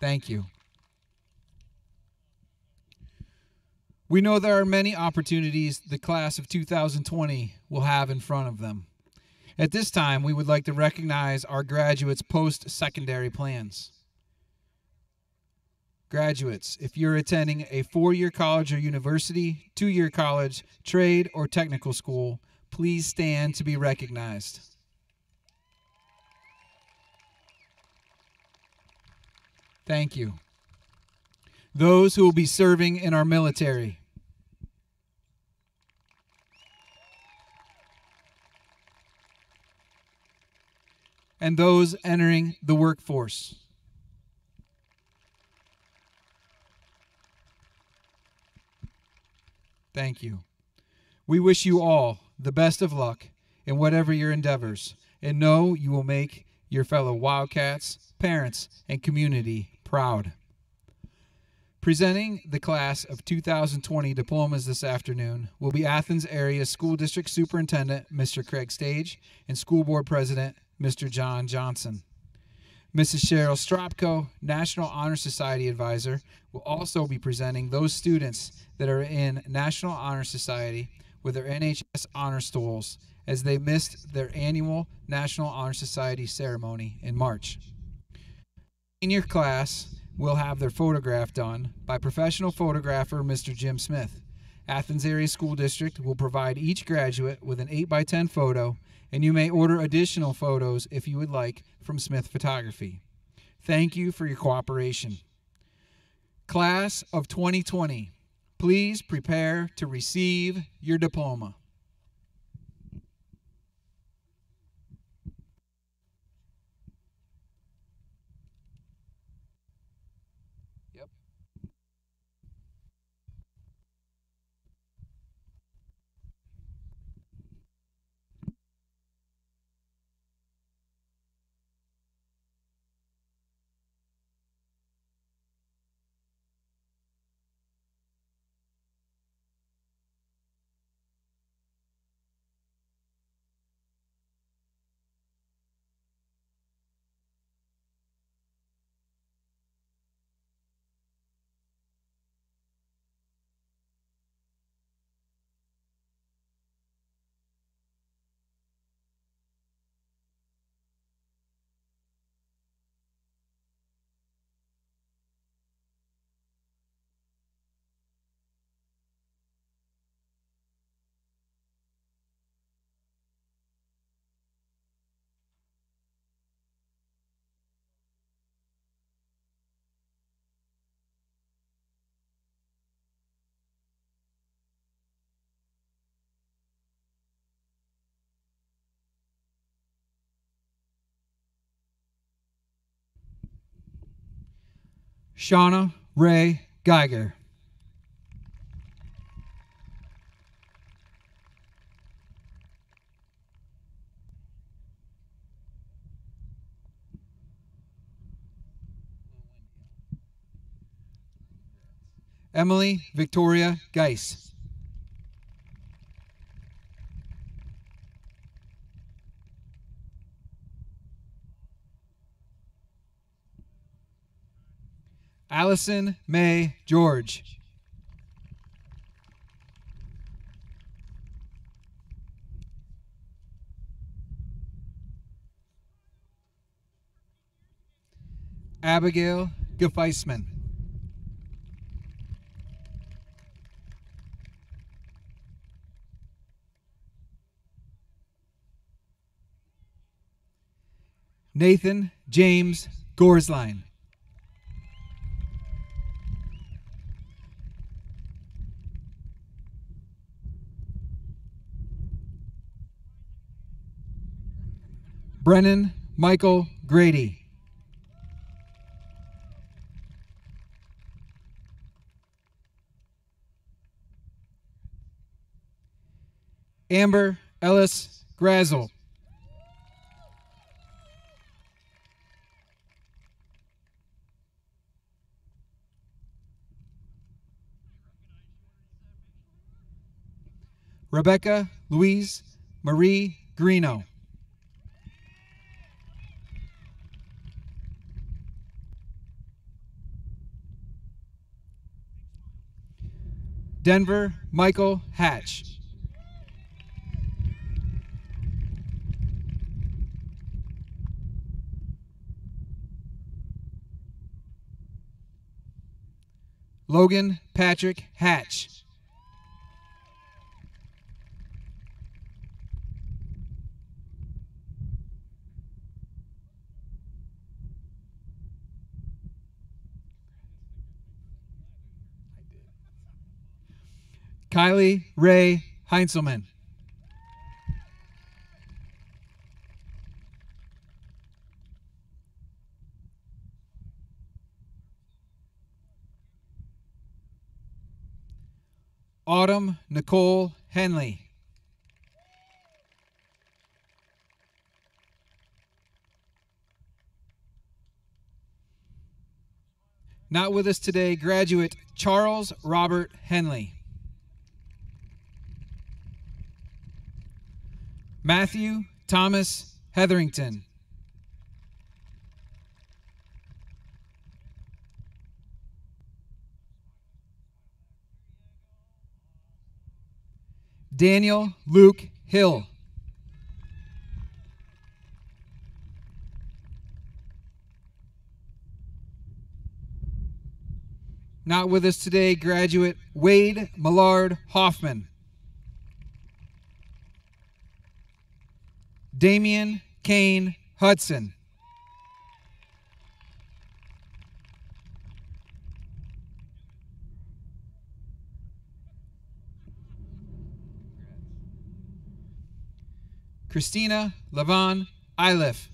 Thank you. We know there are many opportunities the class of 2020 will have in front of them. At this time, we would like to recognize our graduates' post secondary plans. Graduates, if you're attending a four year college or university, two year college, trade, or technical school, please stand to be recognized. Thank you. Those who will be serving in our military. And those entering the workforce. Thank you. We wish you all the best of luck in whatever your endeavors, and know you will make your fellow Wildcats, parents, and community proud. Presenting the class of 2020 diplomas this afternoon will be Athens Area School District Superintendent Mr. Craig Stage and School Board President Mr. John Johnson. Mrs. Cheryl Stropko, National Honor Society Advisor, will also be presenting those students that are in National Honor Society with their NHS honor stoles as they missed their annual National Honor Society ceremony in March. Senior class will have their photograph done by professional photographer Mr. Jim Smith. Athens Area School District will provide each graduate with an 8x10 photo, and you may order additional photos if you would like from Smith Photography. Thank you for your cooperation. Class of 2020, please prepare to receive your diploma. Shauna Ray Geiger. Emily Victoria Geis. Allison May George. Abigail Gefeisman. Nathan James Gorsline. Brennan Michael Grady. Amber Ellis Grazel. Rebecca Louise Marie Greeno. Denver Michael Hatch. Logan Patrick Hatch. Kylie Ray Heinzelman. Autumn Nicole Henley. Not with us today, graduate Charles Robert Henley. Matthew Thomas Hetherington. Daniel Luke Hill. Not with us today, graduate Wade Millard Hoffman. Damian Kane Hudson. Christina Levon Iliff.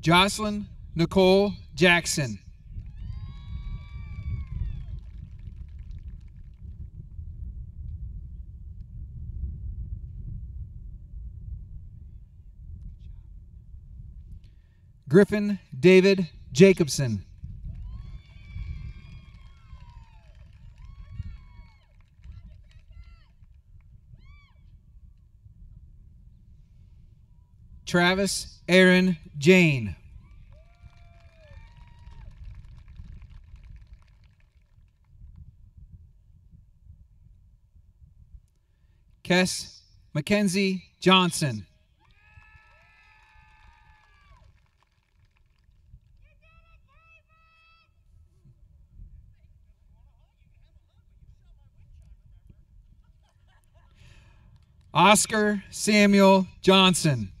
Jocelyn Nicole Jackson. Griffin David Jacobson. Travis Aaron Jane. Kess Mackenzie Johnson. Oscar Samuel Johnson.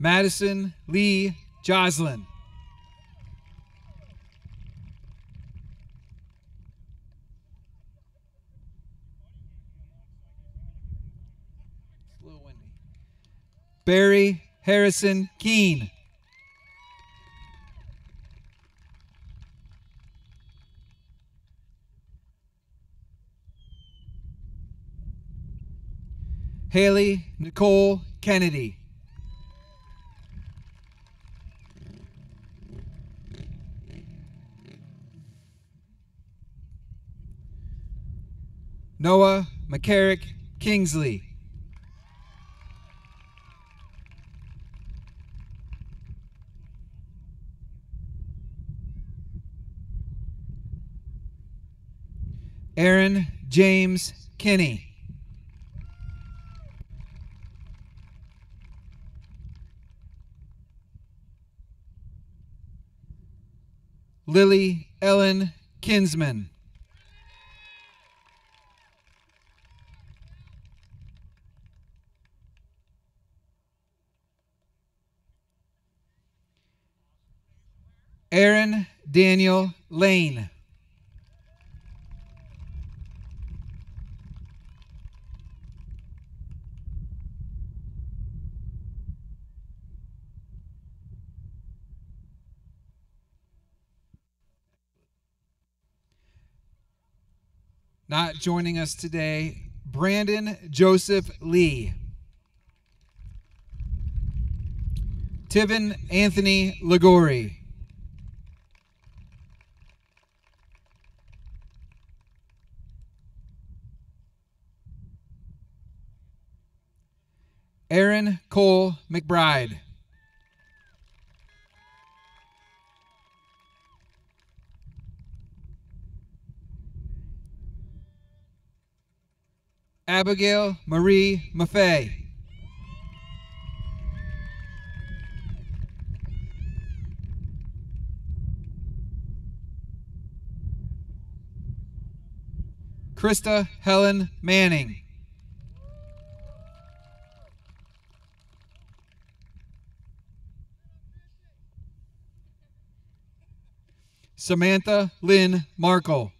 Madison Lee Joslin. Barry Harrison Keene. Haley Nicole Kennedy. Noah McCarrick Kingsley. Aaron James Kinney. Lily Ellen Kinsman. Aaron Daniel Lane. Not joining us today, Brandon Joseph Lee. Tivin Anthony Ligori. Aaron Cole McBride. Abigail Marie Maffei. Krista Helen Manning. Samantha Lynn Markle.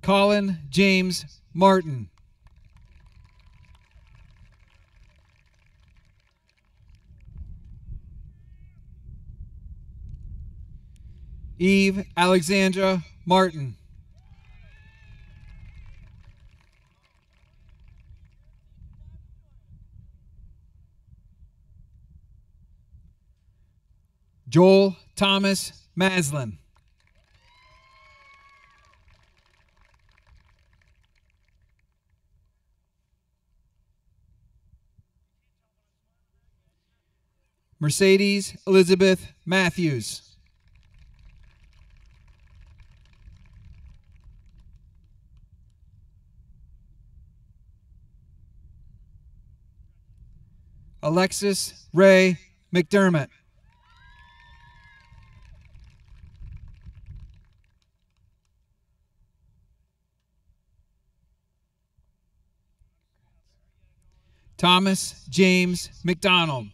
Colin James Martin. Eve Alexandra Martin. Joel Thomas Maslin. Mercedes Elizabeth Matthews. Alexis Ray McDermott. Thomas James McDonald.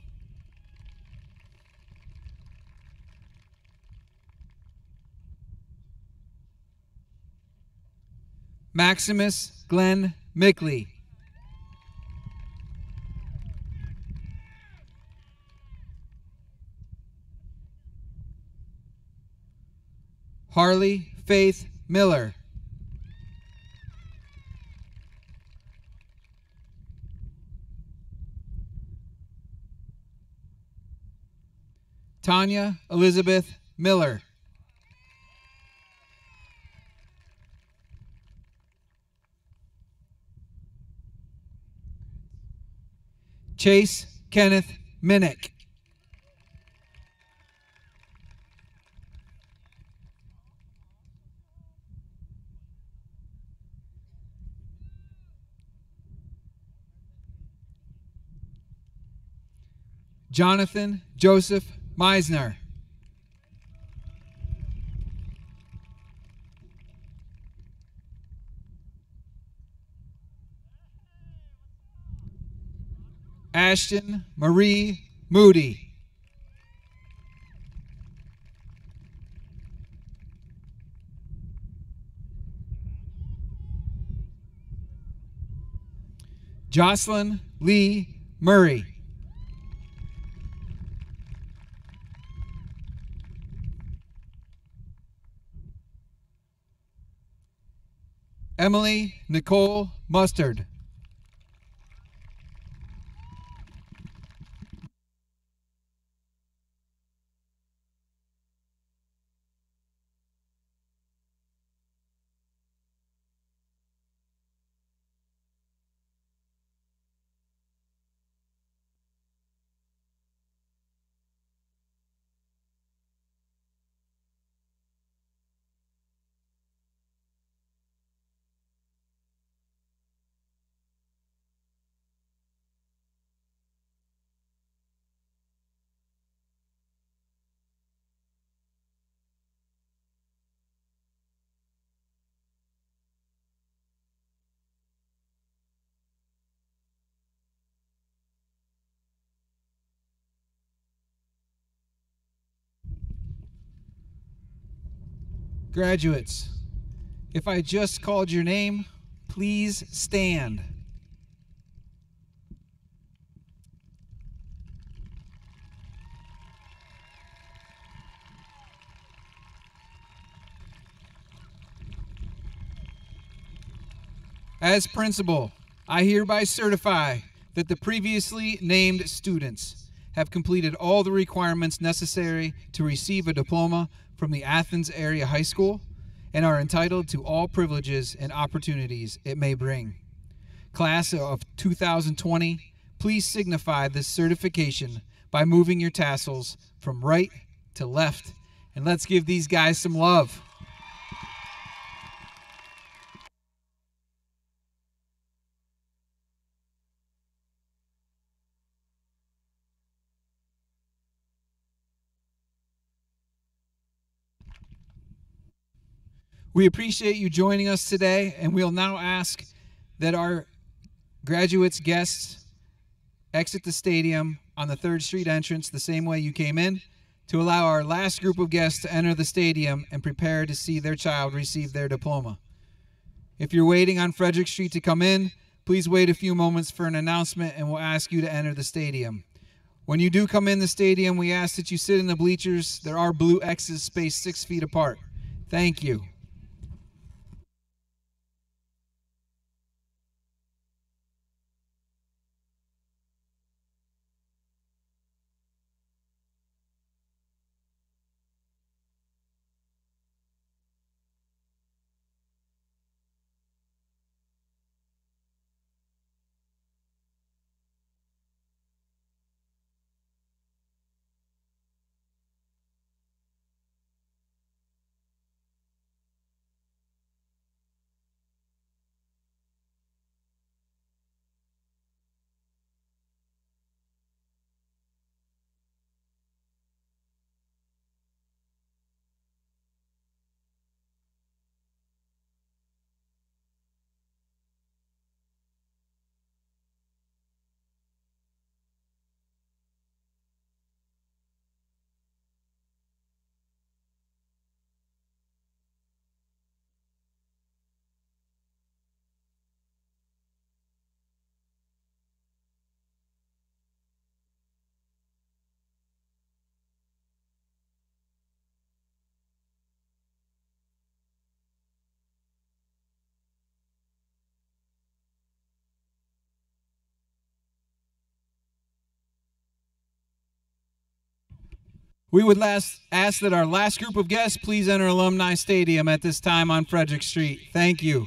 Maximus Glenn Mickley. Harley Faith Miller. Tanya Elizabeth Miller. Chase Kenneth Minnick. Jonathan Joseph Meisner. Ashton Marie Moody. Jocelyn Lee Murray. Emily Nicole Mustard. Graduates, if I just called your name, please stand. As principal, I hereby certify that the previously named students have completed all the requirements necessary to receive a diploma from the Athens Area High School and are entitled to all privileges and opportunities it may bring. Class of 2020, please signify this certification by moving your tassels from right to left. And let's give these guys some love. We appreciate you joining us today, and we'll now ask that our graduates, guests, exit the stadium on the 3rd Street entrance the same way you came in to allow our last group of guests to enter the stadium and prepare to see their child receive their diploma. If you're waiting on Frederick Street to come in, please wait a few moments for an announcement and we'll ask you to enter the stadium. When you do come in the stadium, we ask that you sit in the bleachers. There are blue X's spaced six feet apart. Thank you. We would last ask that our last group of guests please enter Alumni Stadium at this time on Frederick Street. Thank you.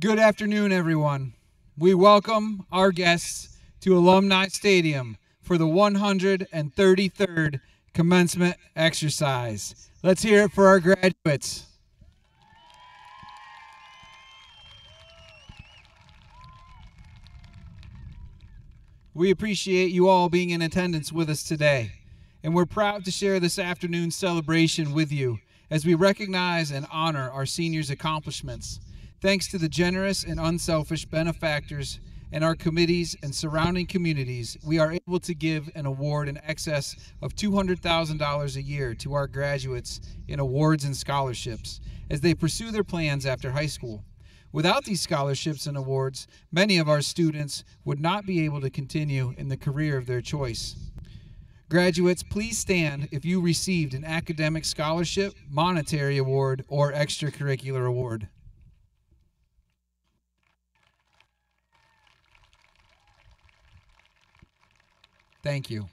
Good afternoon, everyone. We welcome our guests to Alumni Stadium for the 133rd commencement exercise. Let's hear it for our graduates. We appreciate you all being in attendance with us today, and we're proud to share this afternoon's celebration with you as we recognize and honor our seniors' accomplishments. Thanks to the generous and unselfish benefactors and our committees and surrounding communities, we are able to give an award in excess of $200,000 a year to our graduates in awards and scholarships as they pursue their plans after high school. Without these scholarships and awards, many of our students would not be able to continue in the career of their choice. Graduates, please stand if you received an academic scholarship, monetary award, or extracurricular award. Thank you.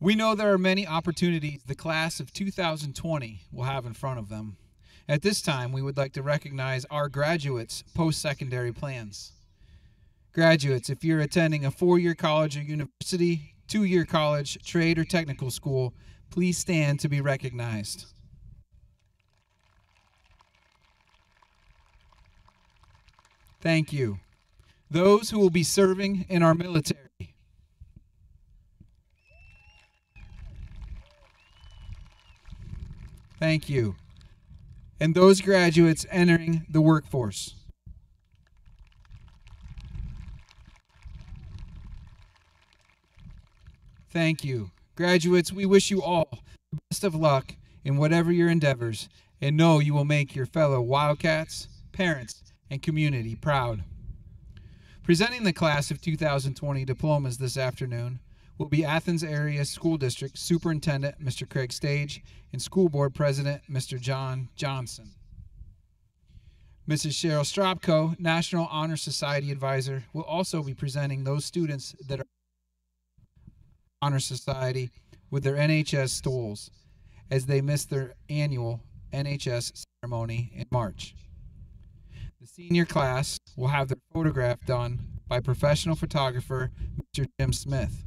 We know there are many opportunities the class of 2020 will have in front of them. At this time, we would like to recognize our graduates' post secondary plans. Graduates, if you're attending a four year college or university, two year college, trade, or technical school, please stand to be recognized. Thank you. Those who will be serving in our military. Thank you. And those graduates entering the workforce. Thank you. Graduates, we wish you all the best of luck in whatever your endeavors and know you will make your fellow Wildcats, parents, and community proud. Presenting the class of 2020 diplomas this afternoon will be Athens Area School District Superintendent Mr. Craig Stage and School Board President Mr. John Johnson. Mrs. Cheryl Stropko, National Honor Society Advisor, will also be presenting those students that are Honor Society with their NHS stoles as they miss their annual NHS ceremony in March. The senior class will have their photograph done by professional photographer Mr. Jim Smith.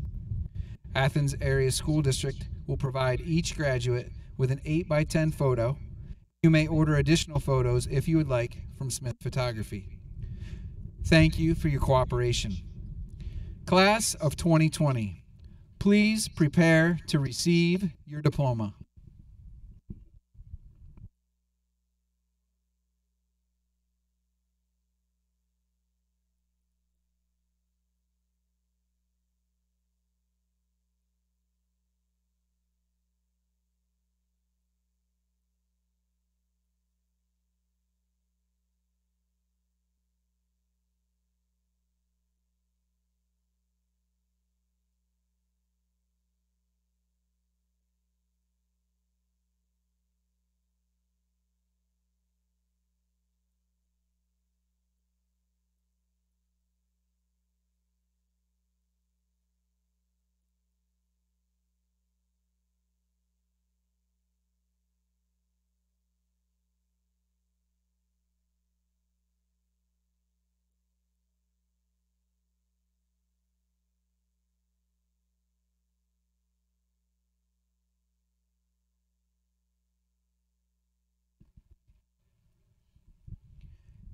Athens Area School District will provide each graduate with an 8 by 10 photo. You may order additional photos if you would like from Smith Photography. Thank you for your cooperation. Class of 2020, please prepare to receive your diploma.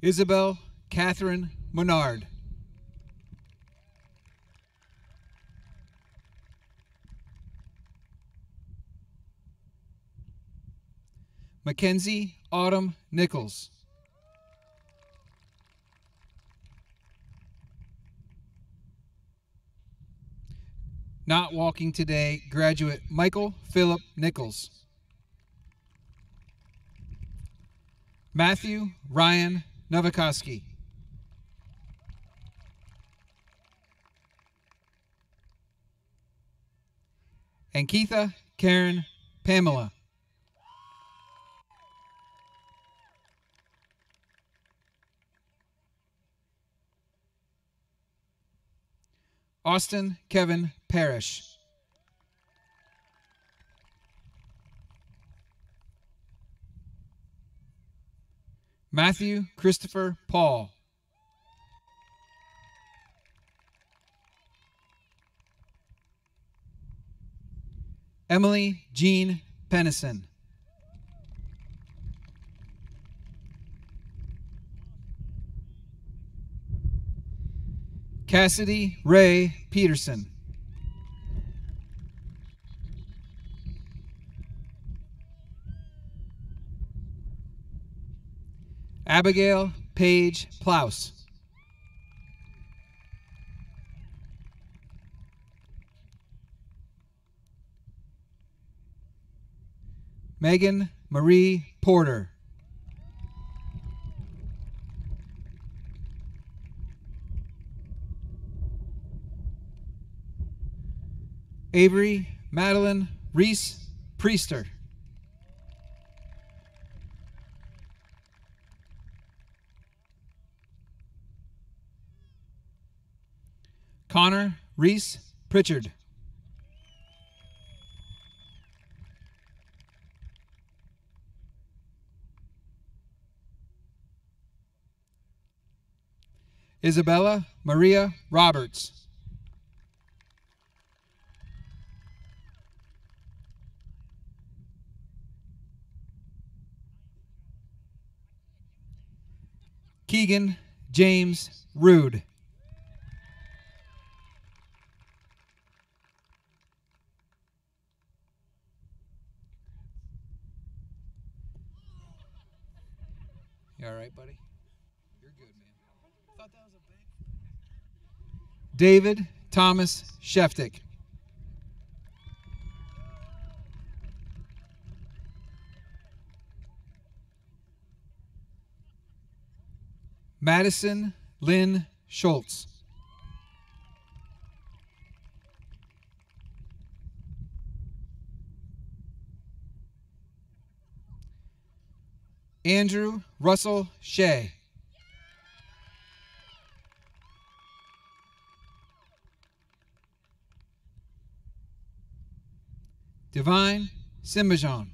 Isabel Catherine Menard. Mackenzie Autumn Nichols. Not walking today, graduate Michael Philip Nichols. Matthew Ryan Novakoski. And Keitha Karen Pamela. Austin Kevin Parrish. Matthew Christopher Paul. Emily Jean Pennison. Cassidy Ray Peterson. Abigail Page Plouse. Megan Marie Porter. Avery Madeline Reese Priester. Connor Reese Pritchard. Isabella Maria Roberts. Keegan James Rude. You all right, buddy? You're good, man. Thought that was a big. David Thomas Sheftick. Madison Lynn Schultz. Andrew Russell Shea. Divine Simbajon.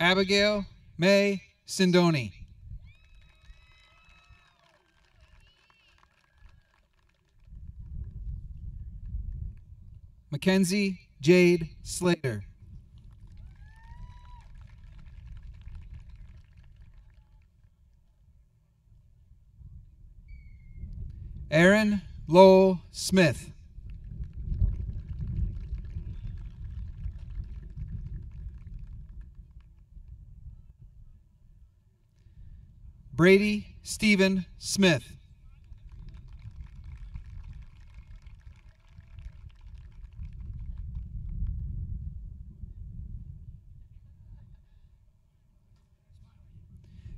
Abigail May Sindoni. Mackenzie Jade Slater. Aaron Lowell Smith. Brady Stephen Smith.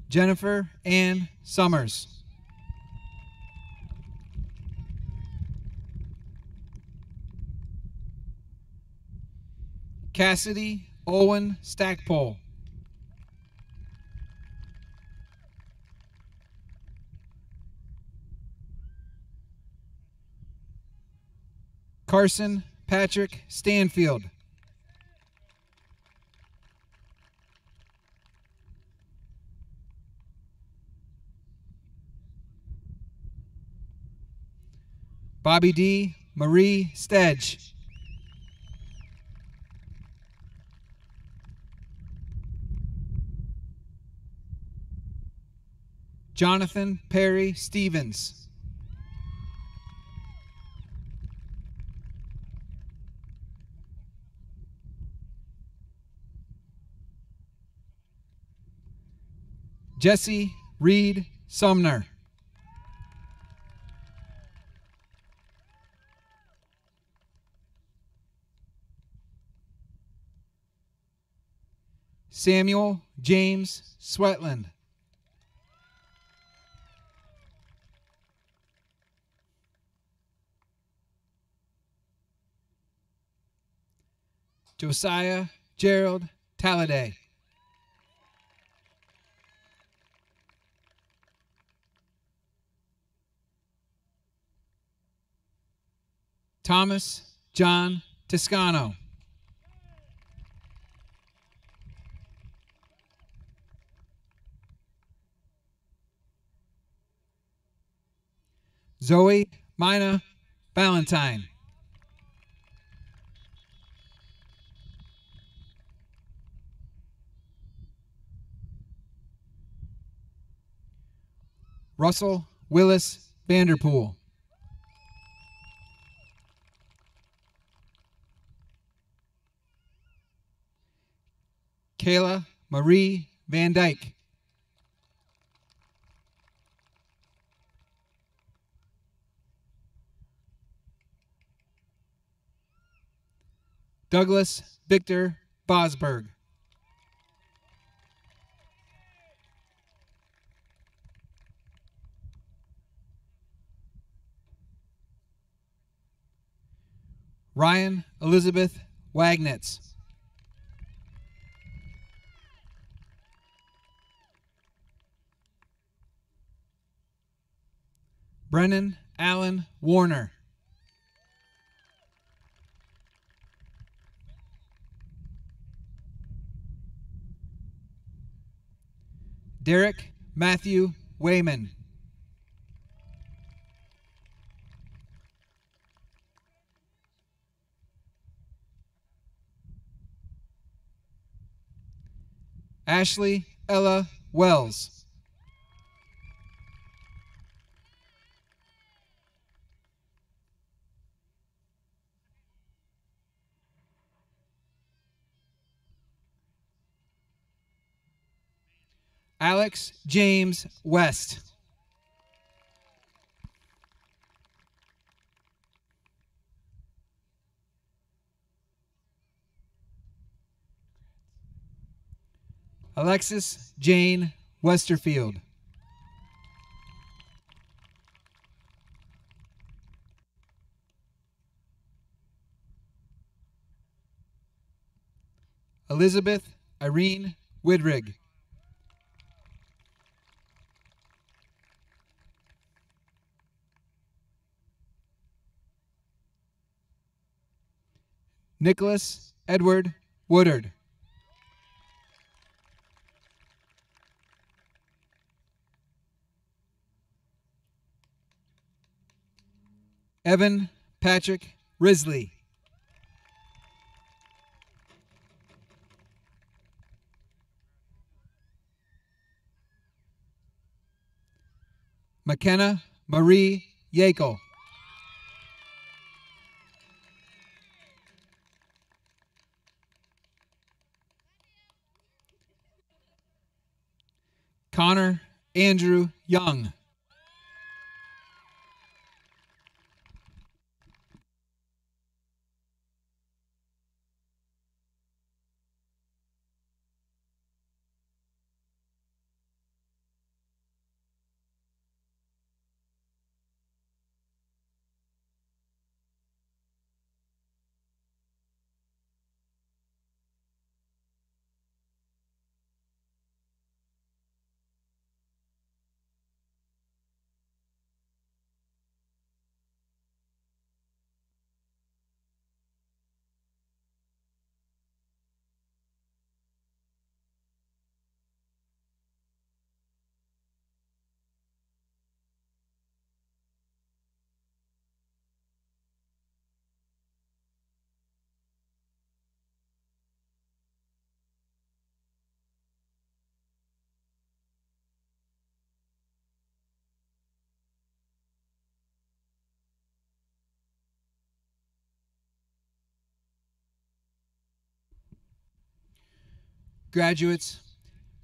Jennifer Ann Summers. Cassidy Owen Stackpole. Carson Patrick Stanfield. Bobby D. Marie Stedge. Jonathan Perry Stevens. Jesse Reed Sumner. Samuel James Sweatland. Josiah Gerald Talladay. Thomas John Toscano. Zoe Mina Valentine. Russell Willis Vanderpool. Kayla Marie Van Dyke. Douglas Victor Vosberg. Ryan Elizabeth Wagnitz. Brennan Allen Warner. Derek Matthew Wayman. Ashley Ella Wells. Alex James West. Alexis Jane Westerfield. Elizabeth Irene Widrig. Nicholas Edward Woodard. Evan Patrick Risley. McKenna Marie Yakel. Connor Andrew Young. Graduates,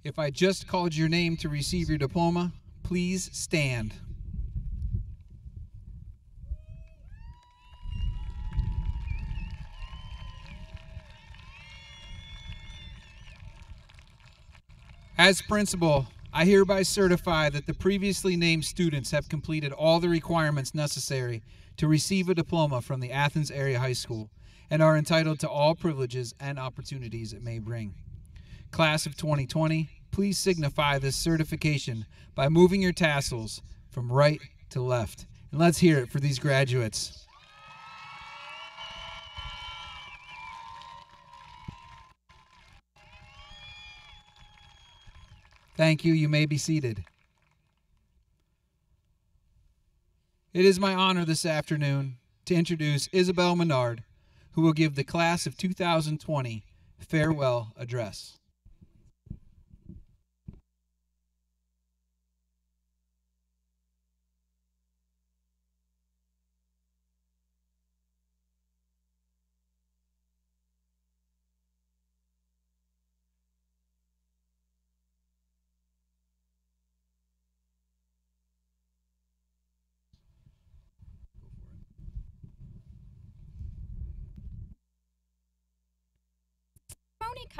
if I just called your name to receive your diploma, please stand. As principal, I hereby certify that the previously named students have completed all the requirements necessary to receive a diploma from the Athens Area High School and are entitled to all privileges and opportunities it may bring. Class of 2020, please signify this certification by moving your tassels from right to left. And let's hear it for these graduates. Thank you. You may be seated. It is my honor this afternoon to introduce Isabel Menard, who will give the class of 2020 farewell address.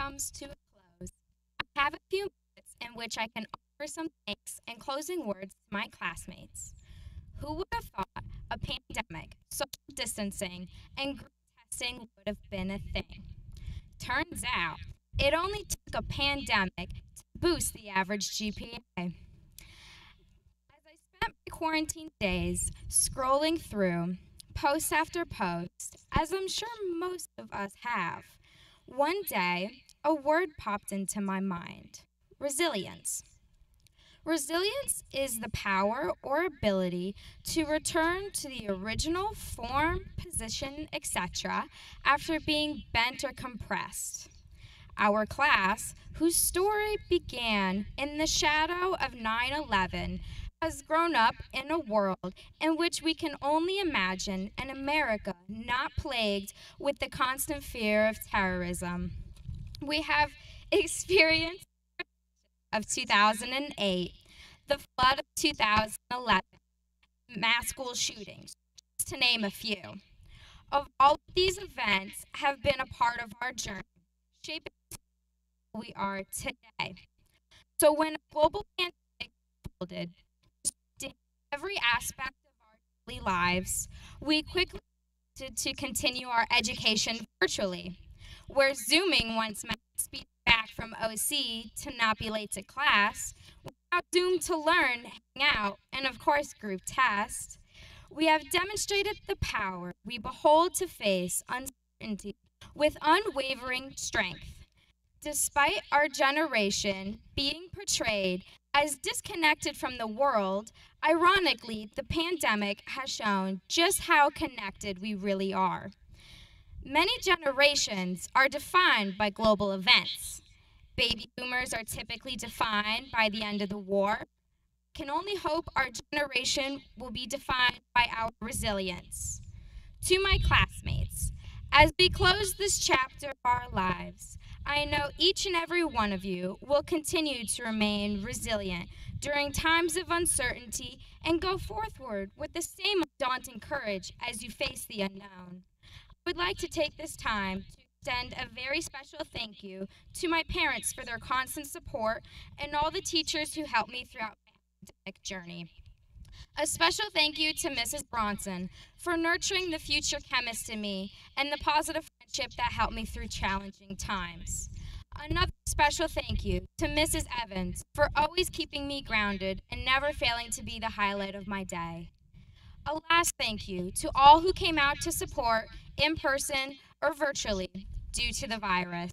Comes to a close, I have a few minutes in which I can offer some thanks and closing words to my classmates. Who would have thought a pandemic, social distancing, and group testing would have been a thing? Turns out, it only took a pandemic to boost the average GPA. As I spent my quarantine days scrolling through post after post, as I'm sure most of us have, one day, a word popped into my mind resilience. Resilience is the power or ability to return to the original form, position, etc., after being bent or compressed. Our class, whose story began in the shadow of 9 11, has grown up in a world in which we can only imagine an America not plagued with the constant fear of terrorism. We have experienced of 2008, the flood of 2011, mass school shootings, just to name a few. Of all of these events have been a part of our journey, shaping who we are today. So when a global pandemic unfolded, every aspect of our daily lives, we quickly to continue our education virtually. Where Zooming once meant speed back from OC to not be late to class, we now Zoom to learn, hang out, and of course, group test. We have demonstrated the power we behold to face uncertainty with unwavering strength. Despite our generation being portrayed as disconnected from the world, ironically, the pandemic has shown just how connected we really are. Many generations are defined by global events. Baby boomers are typically defined by the end of the war. Can only hope our generation will be defined by our resilience. To my classmates, as we close this chapter of our lives, I know each and every one of you will continue to remain resilient during times of uncertainty and go forward with the same daunting courage as you face the unknown. I would like to take this time to extend a very special thank you to my parents for their constant support and all the teachers who helped me throughout my academic journey. A special thank you to Mrs. Bronson for nurturing the future chemist in me and the positive friendship that helped me through challenging times. Another special thank you to Mrs. Evans for always keeping me grounded and never failing to be the highlight of my day. A last thank you to all who came out to support in person or virtually due to the virus.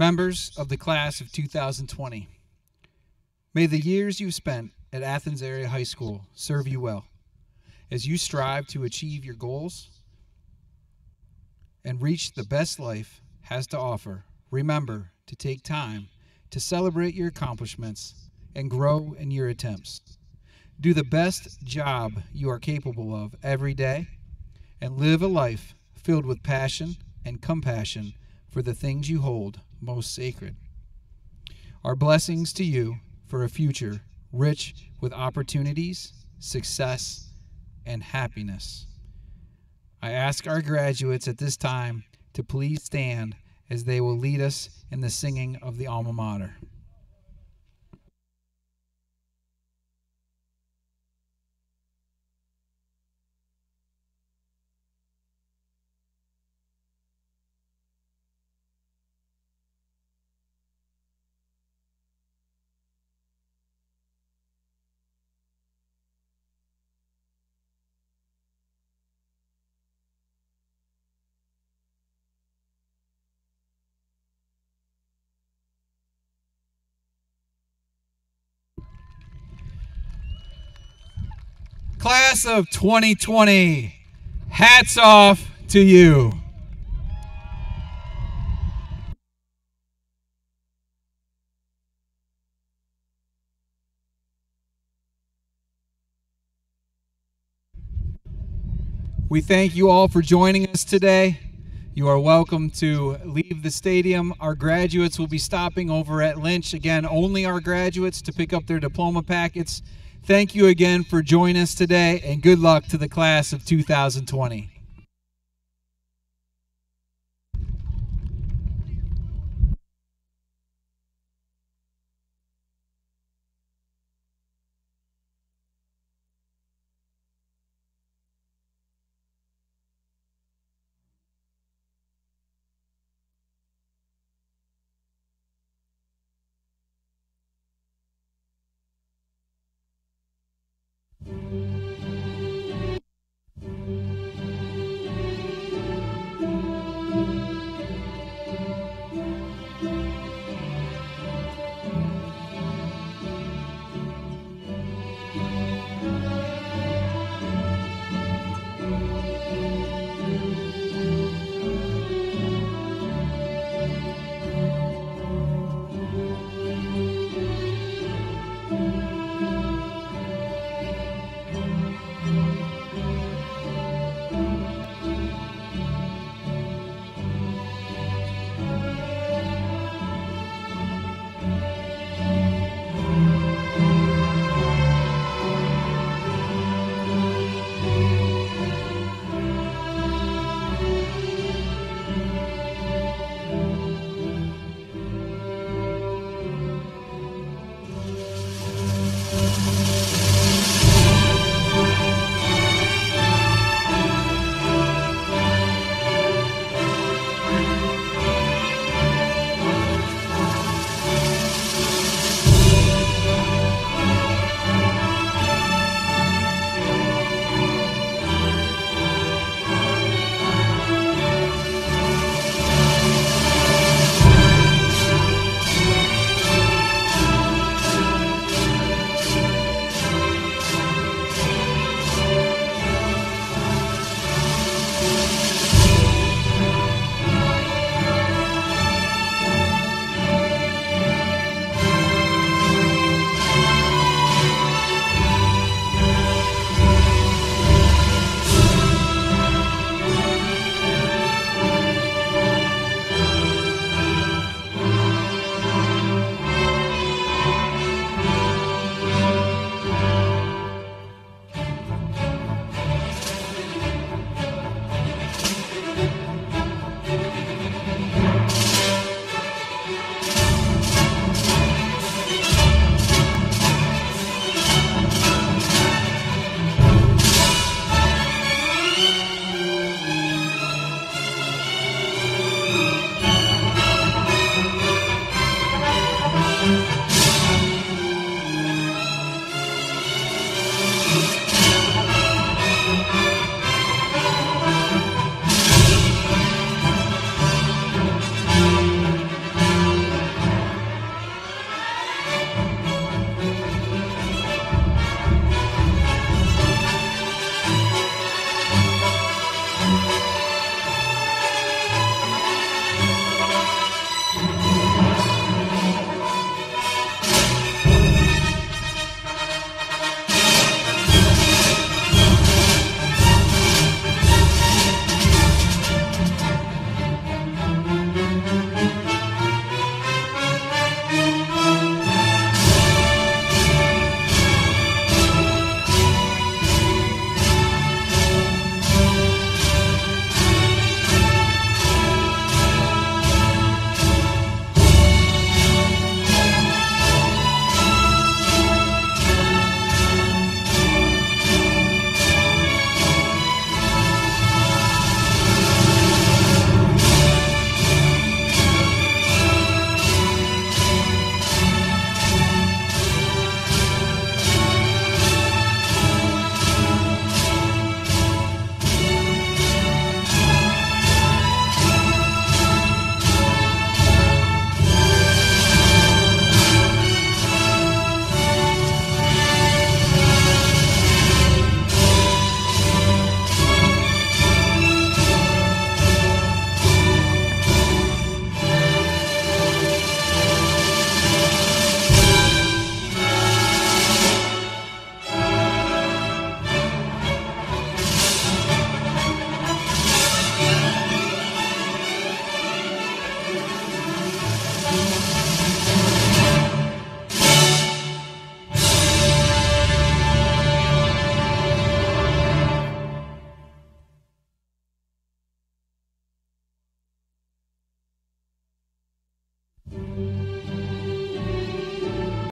Members of the class of 2020, may the years you've spent at Athens Area High School serve you well as you strive to achieve your goals and reach the best life has to offer. Remember to take time to celebrate your accomplishments and grow in your attempts. Do the best job you are capable of every day and live a life filled with passion and compassion for the things you hold most sacred. Our blessings to you for a future rich with opportunities, success, and happiness. I ask our graduates at this time to please stand as they will lead us in the singing of the alma mater. Class of 2020, hats off to you. We thank you all for joining us today. You are welcome to leave the stadium. Our graduates will be stopping over at Lynch. Again, only our graduates to pick up their diploma packets. Thank you again for joining us today, and good luck to the class of 2020.